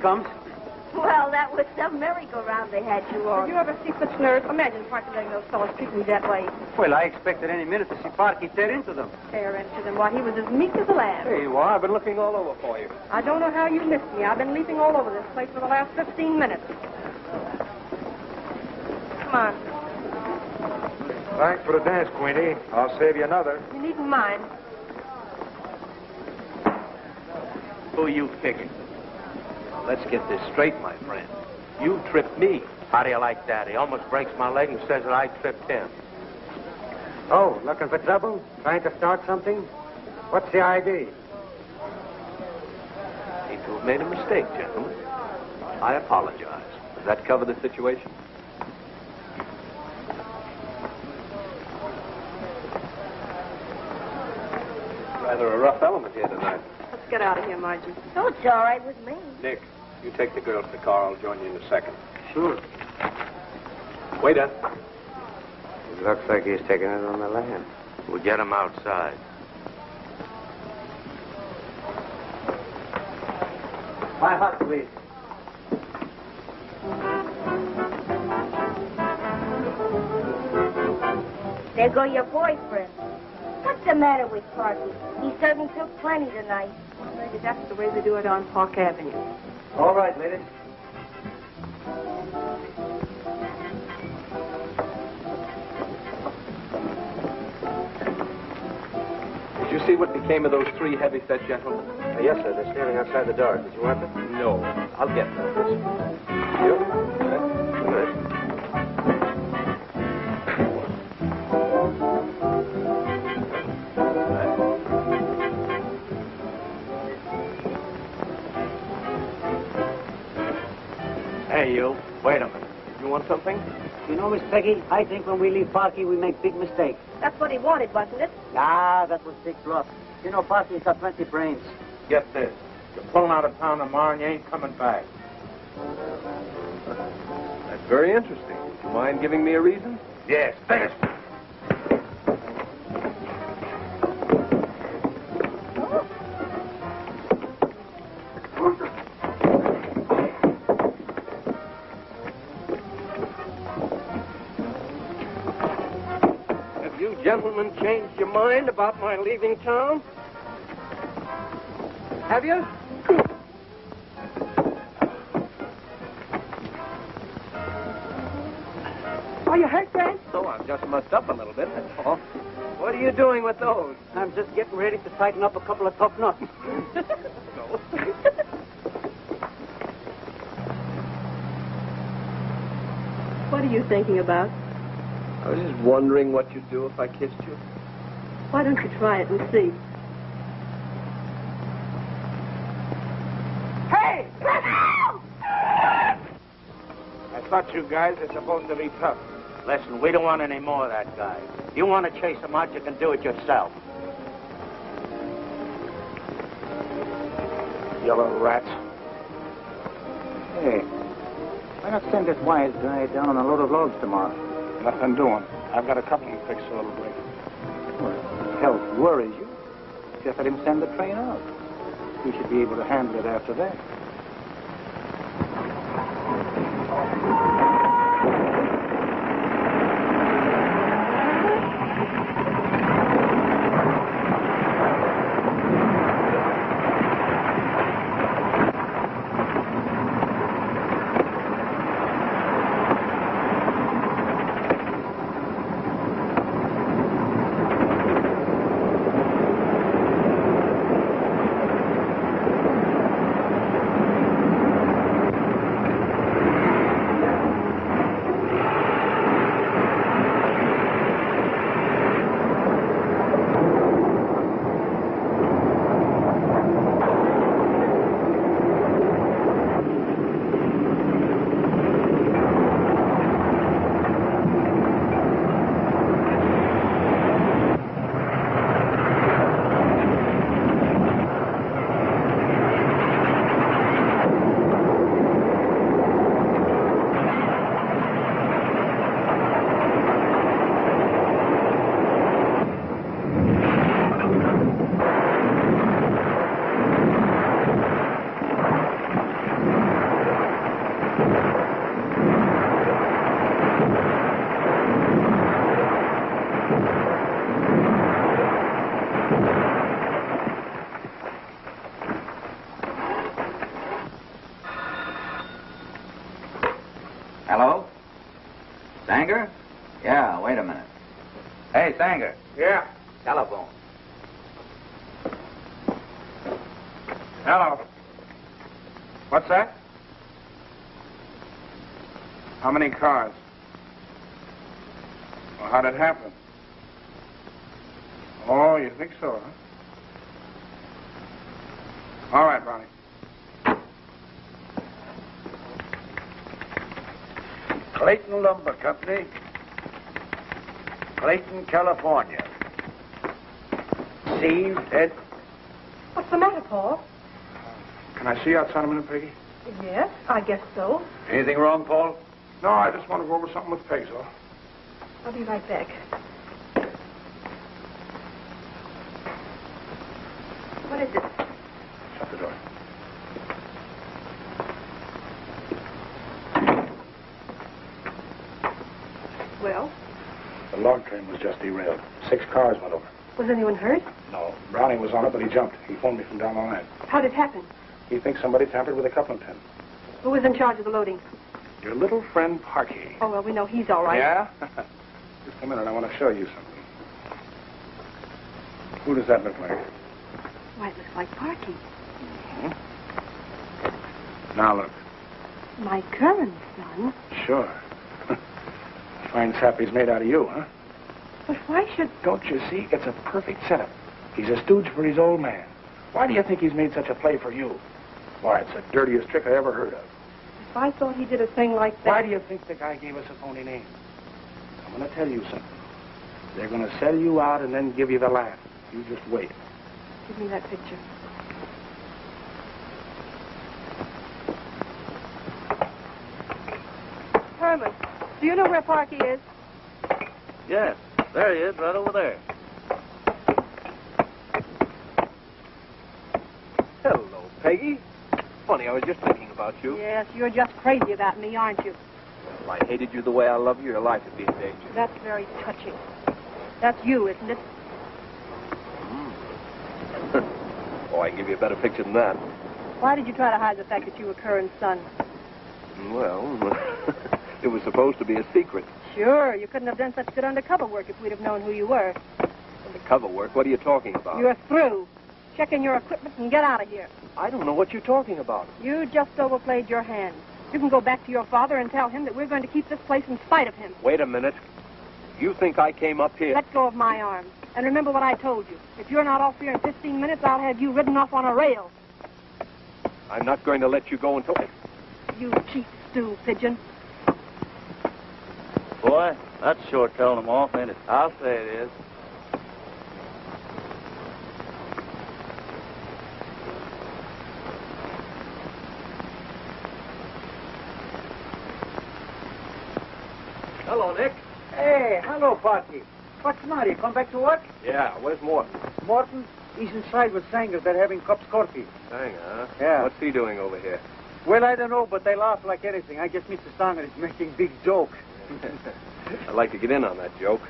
Speaker 7: Here comes.
Speaker 9: Well, that
Speaker 14: was it's some merry-go-round they had you on.
Speaker 8: Did you ever see such nerves? Imagine Parker letting those fellows treat me that way.
Speaker 7: Well, I expected any minute to see Parky tear into them.
Speaker 8: Tear into them. Why, he was as meek as a lamb.
Speaker 3: There you are. I've been looking all over for you.
Speaker 8: I don't know how you missed me. I've been leaping all over this place for the last 15 minutes. Come on.
Speaker 1: Thanks for the dance, Queenie. I'll save you another.
Speaker 8: You needn't mind.
Speaker 3: Who you picking? Let's get this straight, my friend. You tripped me.
Speaker 13: How do you like that? He almost breaks my leg and says that I tripped him.
Speaker 7: Oh, looking for trouble? Trying to start something? What's the idea?
Speaker 3: Seem to have made a mistake, gentlemen. I apologize. Does that cover the situation? Rather a rough element here tonight.
Speaker 8: Let's get out of here, Margie.
Speaker 14: Oh, it's all right with me.
Speaker 3: Nick, you take the girls to the car. I'll join you in a second.
Speaker 7: Sure.
Speaker 3: Waiter.
Speaker 1: It looks like he's taking it on the land.
Speaker 13: We'll get him outside.
Speaker 7: My hot, please.
Speaker 14: There go your boyfriend. What's the matter with Parky? He certainly took plenty tonight.
Speaker 8: Maybe that's the way they do it on Park Avenue.
Speaker 7: All right, ladies.
Speaker 3: Did you see what became of those three heavy-set gentlemen?
Speaker 7: Uh, yes, sir. They're standing outside the door. Did you want them?
Speaker 3: No. I'll get them.
Speaker 7: You?
Speaker 13: Hey, you. Wait a minute.
Speaker 3: You want something?
Speaker 7: You know, Miss Peggy, I think when we leave Parky, we make big mistakes.
Speaker 8: That's what he wanted, wasn't it?
Speaker 7: Ah, that was big bluff. You know, Parky's got plenty brains.
Speaker 11: Get this. You're pulling out of town tomorrow and you ain't coming back.
Speaker 3: That's very interesting. Would you mind giving me a reason?
Speaker 11: Yes, fast.
Speaker 1: Changed your mind about my leaving town? Have you?
Speaker 8: Are you hurt, Grant?
Speaker 3: So I'm just mussed up a little bit, that's all. What are you doing with those?
Speaker 7: I'm just getting ready to tighten up a couple of tough nuts.
Speaker 3: No.
Speaker 8: What are you thinking about?
Speaker 3: I was just wondering what you'd do if I kissed you.
Speaker 8: Why don't you try it and see?
Speaker 6: Hey! I thought you guys were supposed to be tough.
Speaker 13: Listen, we don't want any more of that guy. If you want to chase him out, you can do it yourself.
Speaker 6: Yellow rats.
Speaker 10: Hey, why not send this wise guy down on a load of logs tomorrow?
Speaker 6: Nothing doing. I've got a couple of fixed a little break.
Speaker 10: Well, health worries you. Just let him send the train out. He should be able to handle it after that.
Speaker 4: Hey, Sanger.
Speaker 6: Yeah.
Speaker 4: Telephone.
Speaker 6: Hello. What's that? How many cars? Well, how'd it happen? Oh, you think so, huh? All right, Ronnie.
Speaker 13: Clayton Lumber Company, Clayton, California. Steve, Ed.
Speaker 8: What's the matter, Paul?
Speaker 6: Can I see you outside a minute, Peggy?
Speaker 8: Yes, I guess so.
Speaker 13: Anything wrong, Paul?
Speaker 6: No, I just want to go over something with Peggy, so.
Speaker 8: I'll be right back. What is it?
Speaker 6: Shut the door.
Speaker 8: Well,
Speaker 6: The log train was just derailed. Six cars went over.
Speaker 8: was anyone hurt?
Speaker 6: No, Browning was on it, but he jumped. He phoned me from down the line.
Speaker 8: How did it happen?
Speaker 6: He thinks somebody tampered with a coupling pin.
Speaker 8: Who was in charge of the loading?
Speaker 6: Your little friend Parky.
Speaker 8: Oh, well, we know he's all right.
Speaker 6: Yeah? Just a minute, I want to show you something. Who does that look like?
Speaker 8: Why, it looks like Parky. Hmm?
Speaker 6: Now look.
Speaker 8: My Curran's son.
Speaker 6: Sure. Fine sap he's made out of you, huh?
Speaker 8: But why should...
Speaker 6: Don't you see? It's a perfect setup. He's a stooge for his old man. Why do you think he's made such a play for you? Why, it's the dirtiest trick I ever heard of.
Speaker 8: If I thought he did a thing like that...
Speaker 6: Why do you think the guy gave us a phony name? I'm going to tell you something. They're going to sell you out and then give you the laugh. You just wait.
Speaker 8: Give me that picture. Do you know where Parky is?
Speaker 11: Yes, there he is, right over there.
Speaker 3: Hello, Peggy. Funny, I was just thinking about you.
Speaker 8: Yes, you're just crazy about me, aren't you?
Speaker 3: Well, I hated you the way I love you. Your life would be in danger.
Speaker 8: That's very touching. That's you, isn't it? Hmm.
Speaker 3: oh, I can give you a better picture than that.
Speaker 8: Why did you try to hide the fact that you were Curran's son?
Speaker 3: Well, it was supposed to be a secret.
Speaker 8: Sure, you couldn't have done such good undercover work if we'd have known who you were.
Speaker 3: Undercover work? What are you talking about?
Speaker 8: You're through. Check in your equipment and get out of here.
Speaker 3: I don't know what you're talking about.
Speaker 8: You just overplayed your hand. You can go back to your father and tell him that we're going to keep this place in spite of him.
Speaker 3: Wait a minute. You think I came up here?
Speaker 8: Let go of my arm. And remember what I told you. If you're not off here in 15 minutes, I'll have you ridden off on a rail.
Speaker 3: I'm not going to let you go until.
Speaker 8: You cheap stew pigeon.
Speaker 11: Boy, that's sure telling them off, ain't it? I'll say it is.
Speaker 3: Hello, Nick.
Speaker 7: Hey, hello, Parky. What's the matter? You come back to work?
Speaker 3: Yeah, where's Morton?
Speaker 7: Morton, he's inside with Sanger. They're having cups coffee.
Speaker 3: Sanger, on.
Speaker 7: Yeah.
Speaker 3: What's he doing over here?
Speaker 7: Well, I don't know, but they laugh like anything. I guess Mr. Sanger is making big joke.
Speaker 3: I'd like to get in on that joke.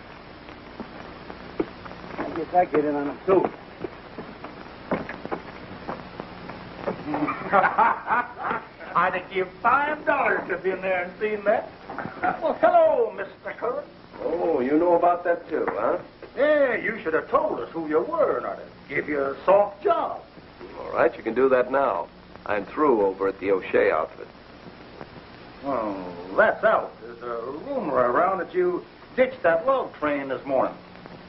Speaker 7: I guess I get in on it, too.
Speaker 13: I'd have give five dollars to be in there and seen that. Well, hello, Mr. Curran.
Speaker 3: Oh, you know about that too, huh?
Speaker 13: Yeah, you should have told us who you were, and I'd have give you a soft job.
Speaker 3: All right, you can do that now. I'm through over at the O'Shea outfit.
Speaker 13: Well, that's out. There's a rumor around that you ditched that log train this morning.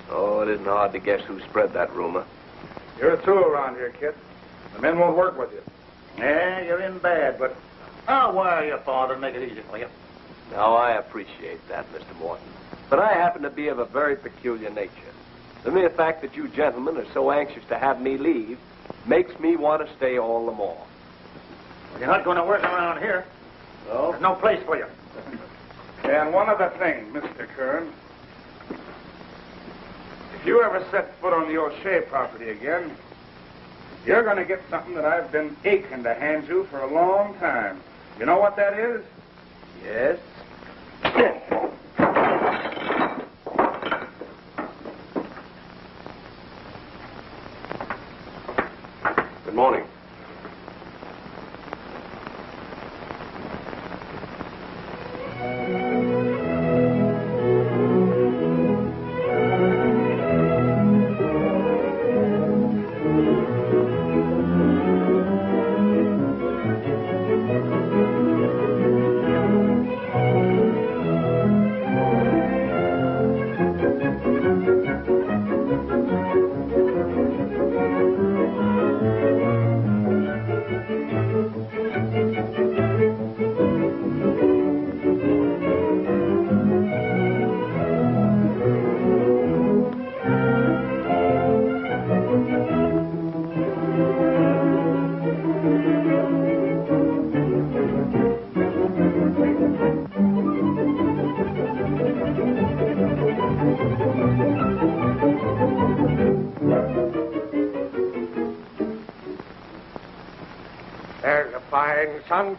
Speaker 3: Oh, it isn't hard to guess who spread that rumor.
Speaker 6: You're a tool around here, kid. The men won't work with you.
Speaker 13: Yeah, you're in bad, but I'll wire your father and make it easy for you.
Speaker 3: Now, I appreciate that, Mr. Morton. But I happen to be of a very peculiar nature. The mere fact that you gentlemen are so anxious to have me leave makes me want to stay all the more.
Speaker 13: Well, you're not going to work around here.
Speaker 3: No?
Speaker 13: There's no place for you.
Speaker 6: And one other thing, Mr. Curran. If you ever set foot on the O'Shea property again, you're going to get something that I've been aching to hand you for a long time. You know what that is?
Speaker 3: Yes?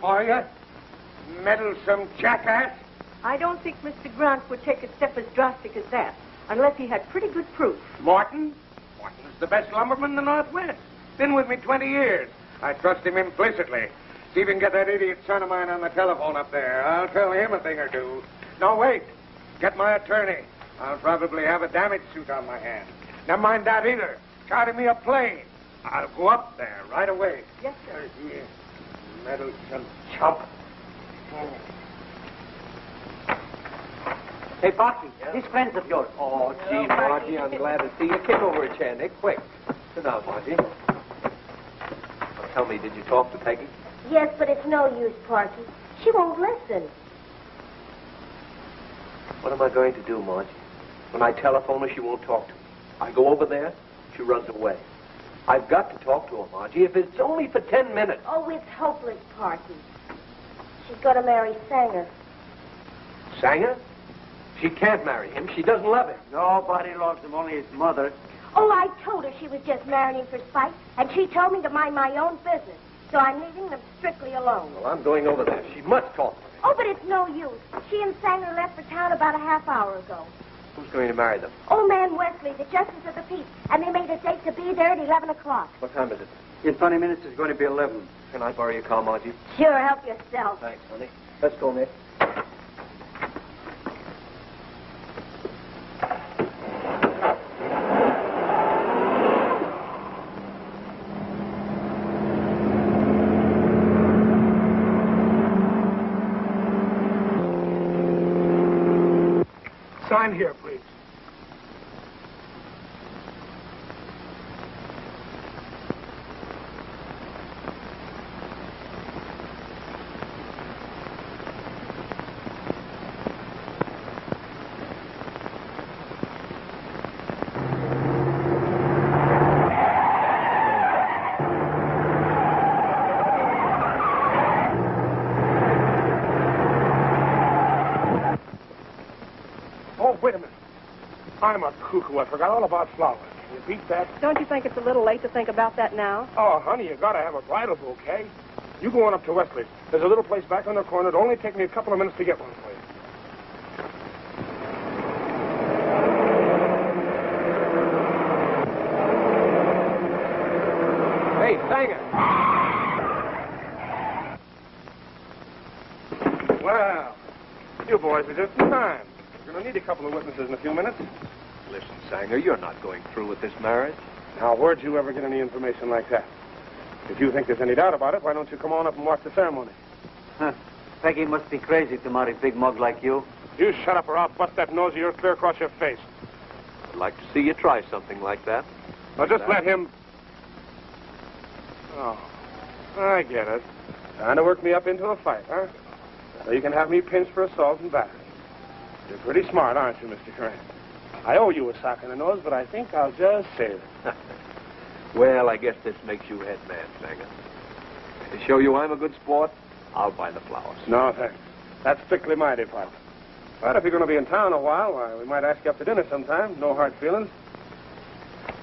Speaker 1: Meddling for you. Meddlesome jackass.
Speaker 14: I don't think Mr. Grant would take a step as drastic as that unless he had pretty good proof.
Speaker 1: Morton? Morton's the best lumberman in the Northwest. Been with me 20 years. I trust him implicitly. See if you can get that idiot son of mine on the telephone up there. I'll tell him a thing or two. No, wait. Get my attorney. I'll probably have a damage suit on my hands. Never mind that either. Charter me a plane. I'll go up there right away.
Speaker 14: Yes, sir.
Speaker 1: Here. Meddlesome chump.
Speaker 7: Hey, Parky, these friends of yours.
Speaker 3: Oh, gee, Margie, I'm glad to see you. Kick over a chair, Nick, quick. Sit down, Margie. Now, tell me, did you talk to Peggy?
Speaker 9: Yes, but it's no use, Parky. She won't listen.
Speaker 3: What am I going to do, Margie? When I telephone her, she won't talk to me. I go over there, she runs away. I've got to talk to her, Margie, if it's only for ten minutes.
Speaker 9: Oh, it's hopeless, Parky. She's going to marry Sanger.
Speaker 3: Sanger? She can't marry him. She doesn't love him.
Speaker 7: Nobody loves him, only his mother.
Speaker 9: Oh, I told her she was just marrying him for spite, and she told me to mind my own business. So I'm leaving them strictly alone.
Speaker 3: Well, I'm going over there. She must talk to me.
Speaker 9: Oh, but it's no use. She and Sanger left for town about a half hour ago.
Speaker 3: Who's going to marry them?
Speaker 9: Old man Wesley, the justice of the peace, and they made a date to be there at 11 o'clock.
Speaker 3: What time is it?
Speaker 7: In 20 minutes, it's going to be 11.
Speaker 3: Can I borrow your car, Margie?
Speaker 9: Sure, help yourself.
Speaker 3: Thanks, honey. Let's go, Nick.
Speaker 6: Sign here, please. Oh, wait a minute. I'm a cuckoo. I forgot all about flowers. Can you beat that?
Speaker 8: Don't you think it's a little late to think about that now?
Speaker 6: Oh, honey, you gotta have a bridal bouquet. You go on up to Wesley. There's a little place back on the corner. It'll only take me a couple of minutes to get one for you.
Speaker 3: Hey, Sanger.
Speaker 6: Well, you boys are just in time. We're gonna need a couple of witnesses in a few minutes.
Speaker 3: Listen, Sanger, you're not going through with this marriage.
Speaker 6: Now, where'd you ever get any information like that? If you think there's any doubt about it, why don't you come on up and watch the ceremony?
Speaker 7: Huh. Peggy must be crazy to marry a big mug like you.
Speaker 6: You shut up or I'll bust that nose of yours clear across your face.
Speaker 3: I'd like to see you try something like that.
Speaker 6: Now, just let him... Oh, I get it. Trying to work me up into a fight, huh? So you can have me pinched for assault and battery. You're pretty smart, aren't you, Mr. Grant? I owe you a sock in the nose, but I think I'll just save it.
Speaker 3: Well, I guess this makes you head man, Sanger. To show you I'm a good sport, I'll buy the flowers.
Speaker 6: No, thanks. That's strictly my department. But if you're going to be in town a while, why, we might ask you up to dinner sometime. No hard feelings.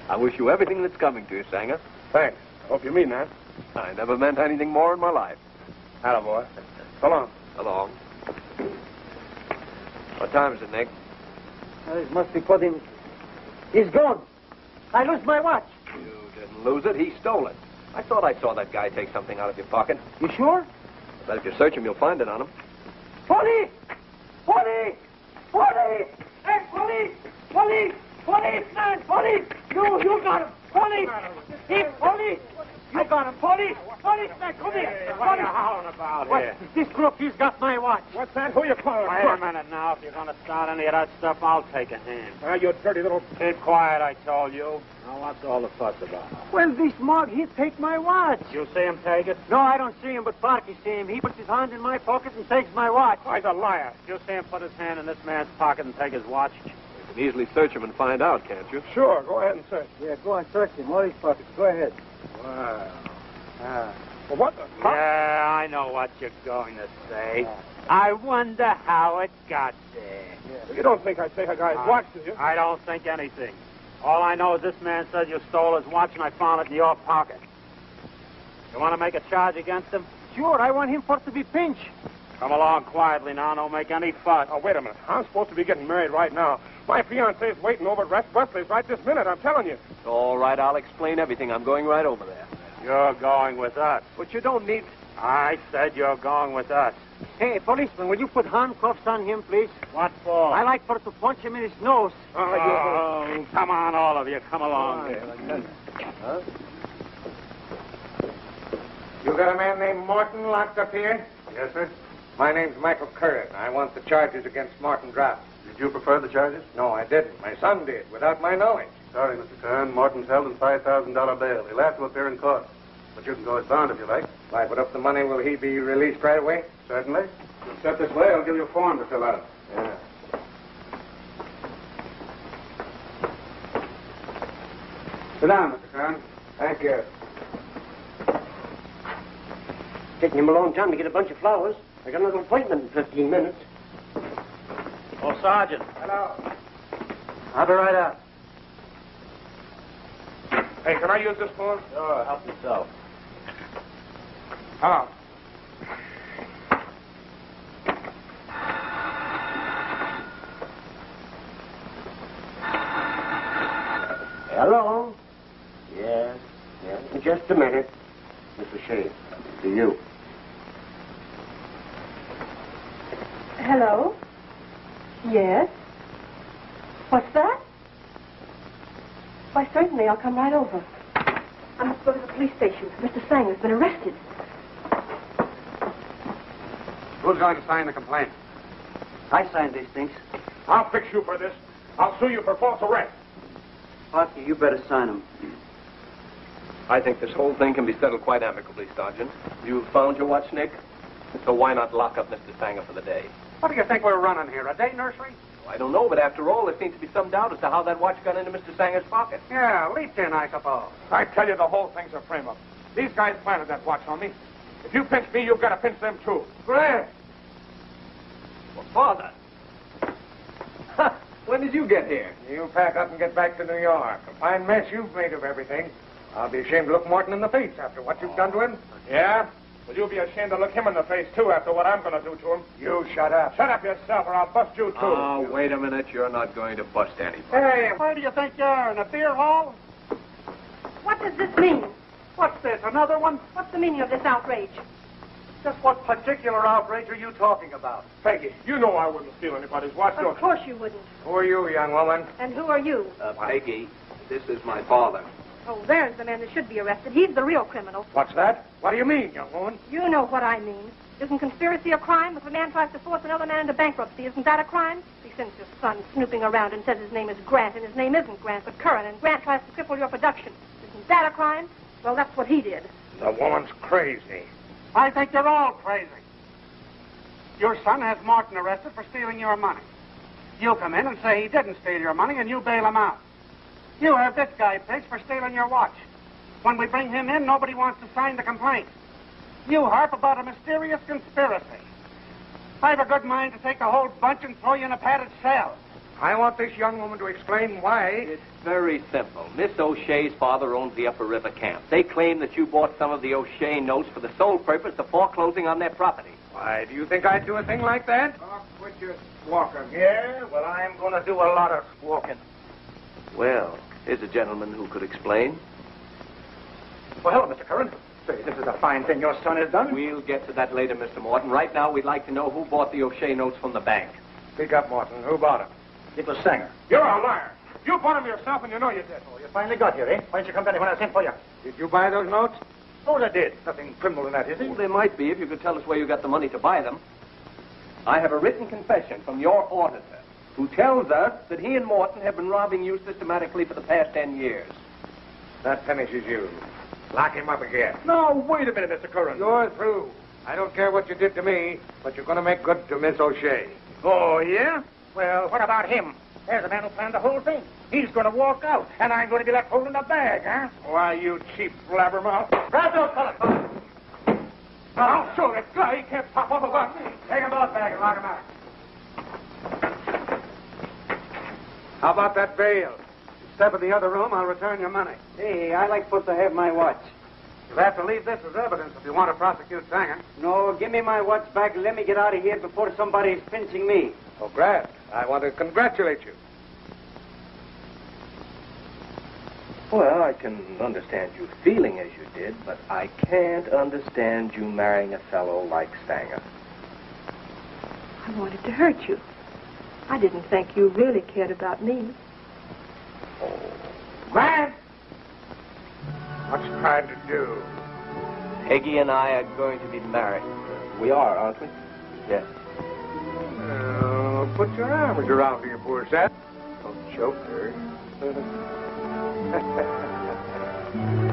Speaker 3: I wish you everything that's coming to you, Sanger.
Speaker 6: Thanks. I hope you mean that.
Speaker 3: I never meant anything more in my life.
Speaker 6: Attaboy. So long.
Speaker 3: So long. What time is it, Nick?
Speaker 7: Well, it must be putting. He's gone. I lost my watch.
Speaker 3: You didn't lose it. He stole it. I thought I saw that guy take something out of your pocket.
Speaker 7: You sure?
Speaker 3: But if you search him, you'll find it on him.
Speaker 7: Police! Police! Police! Hey, police! Police! Police, man! Police! You, you got him! Police! He, police! You got him! Police! Police, man! Come here!
Speaker 11: What are you howling about
Speaker 7: What?
Speaker 11: here?
Speaker 7: This crook, he's got my watch.
Speaker 6: What's that? Who are you calling?
Speaker 11: Wait a minute now. If you're going to start any of that stuff, I'll take a hand.
Speaker 6: Ah, you dirty little...
Speaker 11: Keep quiet, I told you. Now, what's all the fuss about?
Speaker 7: Well, this mug, he take my watch.
Speaker 11: You see him take it?
Speaker 7: No, I don't see him, but Parky see him. He puts his hand in my pocket and takes my watch.
Speaker 6: Why, he's a liar.
Speaker 11: You see him put his hand in this man's pocket and take his watch?
Speaker 3: You can easily search him and find out, can't you?
Speaker 6: Sure, go ahead and search.
Speaker 7: Yeah, go and search him. All his pockets. Go ahead.
Speaker 6: Wow. Ah. Well, what the... Huh?
Speaker 11: Yeah, I know what you're going to say. I wonder how it got there.
Speaker 6: You don't think I'd take a guy's
Speaker 11: Ah.
Speaker 6: watch, do you?
Speaker 11: I don't think anything. All I know is this man says you stole his watch and I found it in your pocket. You want to make a charge against him?
Speaker 7: sure. I want him for to be pinched.
Speaker 5: Come along quietly now. Don't make any fuss.
Speaker 6: Oh, wait a minute. I'm supposed to be getting married right now. My fiancee's waiting over at West Wesley's right this minute, I'm telling you.
Speaker 3: All right, I'll explain everything. I'm going right over there.
Speaker 5: You're going with us.
Speaker 3: But you don't need.
Speaker 5: I said you're going with us.
Speaker 7: Hey, policeman, will you put handcuffs on him, please?
Speaker 5: What for?
Speaker 7: I like for to punch him in his nose.
Speaker 5: Oh, come on, all of you. Come along.
Speaker 1: Huh? You got a man named Martin locked up here?
Speaker 6: Yes, sir.
Speaker 1: My name's Michael Curran. I want the charges against Martin dropped.
Speaker 6: Did you prefer the charges?
Speaker 1: No, I didn't. My son did, without my knowing.
Speaker 6: Sorry, Mr. Curran. Martin's held in $5,000 bail. He'll have to appear in court. But you can go as bond if you like.
Speaker 1: If I put up the money, will he be released right away?
Speaker 6: Certainly. If you step this way, I'll give you a form to fill out.
Speaker 1: Yeah.
Speaker 7: Sit down, Mr. Curran.
Speaker 1: Thank you.
Speaker 7: Taking him a long time to get a bunch of flowers. I got another appointment in 15 minutes.
Speaker 5: Sergeant.
Speaker 1: Hello.
Speaker 7: I'll be right out.
Speaker 6: Hey, can I use this phone?
Speaker 5: Sure, help yourself.
Speaker 6: Hello.
Speaker 7: Hello? Yes, yes. In just a minute. Mr. Shea, to you.
Speaker 8: Hello? Yes? What's that? Why, certainly, I'll come right over. I must go to the police station. Mr. Sang has been arrested.
Speaker 6: Who's going to sign the complaint?
Speaker 7: I signed these things.
Speaker 6: I'll fix you for this. I'll sue you for false arrest.
Speaker 7: Parker, you better sign them.
Speaker 3: I think this whole thing can be settled quite amicably, Sergeant. You've found your watch, Nick? So why not lock up Mr. Sanger for the day?
Speaker 6: What do you think we're running here? A day nursery?
Speaker 3: I don't know, but after all, there seems to be some doubt as to how that watch got into Mr. Sanger's pocket.
Speaker 6: Yeah, leaped in, I suppose. I tell you, the whole thing's a frame-up. These guys planted that watch on me. If you pinch me, you've got to pinch them, too. Grant!
Speaker 3: Well, Father. when did you get here?
Speaker 1: You pack up and get back to New York. A fine mess you've made of everything. I'll be ashamed to look Morton in the face after what you've oh. done to him.
Speaker 6: Yeah? Well, you'll be ashamed to look him in the face, too, after what I'm going to do to him.
Speaker 1: You shut up.
Speaker 6: Shut up yourself, or I'll bust you, too.
Speaker 3: Oh, wait a minute. You're not going to bust anybody.
Speaker 6: Hey, where do you think you are? In a beer hall?
Speaker 8: What does this mean?
Speaker 6: What's this, another one?
Speaker 8: What's the meaning of this outrage?
Speaker 6: Just what particular outrage are you talking about? Peggy, you know I wouldn't steal anybody's watch,
Speaker 8: Of course you wouldn't.
Speaker 1: Who are you, young woman?
Speaker 8: And who are you?
Speaker 3: Uh, Peggy, this is my father.
Speaker 8: Oh, there's the man that should be arrested. He's the real criminal.
Speaker 6: What's that? What do you mean, young woman?
Speaker 8: You know what I mean. Isn't conspiracy a crime? If a man tries to force another man into bankruptcy, isn't that a crime? He sends your son snooping around and says his name is Grant, and his name isn't Grant, but Curran, and Grant tries to cripple your production. Isn't that a crime? Well, that's what he did.
Speaker 1: The woman's crazy.
Speaker 7: I think they're all crazy. Your son has Martin arrested for stealing your money. You come in and say he didn't steal your money, and you bail him out. You have this guy picked for stealing your watch. When we bring him in, nobody wants to sign the complaint. You harp about a mysterious conspiracy. I've a good mind to take the whole bunch and throw you in a padded cell.
Speaker 1: I want this young woman to explain why.
Speaker 3: It's very simple. Miss O'Shea's father owns the Upper River Camp. They claim that you bought some of the O'Shea notes for the sole purpose of foreclosing on their property.
Speaker 1: Why, do you think I'd do a thing like that?
Speaker 13: Oh, quit your squawking. Yeah? Well, I'm going to do a lot of squawking.
Speaker 3: Well, here's a gentleman who could explain.
Speaker 13: Well, hello, Mr. Curran. Say, this is a fine thing your son has done.
Speaker 3: We'll get to that later, Mr. Morton. Right now, we'd like to know who bought the O'Shea notes from the bank.
Speaker 1: Speak up, Morton. Who bought him?
Speaker 13: It was Sanger.
Speaker 6: You're a liar. You bought him yourself, and you know you did.
Speaker 13: Oh, you finally got here, eh? Why didn't you come down here when I sent for you?
Speaker 1: Did you buy those notes?
Speaker 13: Oh, I did. Nothing criminal in that, is it?
Speaker 3: Well, there might be if you could tell us where you got the money to buy them. I have a written confession from your auditor who tells us that he and Morton have been robbing you systematically for the past ten years.
Speaker 1: That finishes you. Lock him up again.
Speaker 13: No, wait a minute, Mr. Curran.
Speaker 1: You're through. I don't care what you did to me, but you're going to make good to Miss O'Shea.
Speaker 13: Oh, yeah? Well, what about him? There's a man who planned the whole thing. He's going to walk out, and I'm going to be left holding the bag, huh?
Speaker 6: Why, you cheap blabbermouth.
Speaker 13: Grab those fellas, fellas.
Speaker 6: I'll show this guy he can't pop off about me.
Speaker 13: Take them both back and lock them out.
Speaker 1: How about that bail? Step in the other room, I'll return your money.
Speaker 7: Hey, I like supposed to have my watch.
Speaker 5: You'll have to leave this as evidence if you want to prosecute Sanger.
Speaker 7: No, give me my watch back and let me get out of here before somebody's pinching me.
Speaker 1: Oh, Grant, I want to congratulate you.
Speaker 3: Well, I can understand you feeling as you did, but I can't understand you marrying a fellow like Sanger.
Speaker 8: I wanted to hurt you. I didn't think you really cared about me.
Speaker 1: Oh, Grant! What you trying to do?
Speaker 3: Peggy and I are going to be married. We are, aren't we? Yes.
Speaker 1: Uh, put your arms around her, you poor sap. Don't choke her.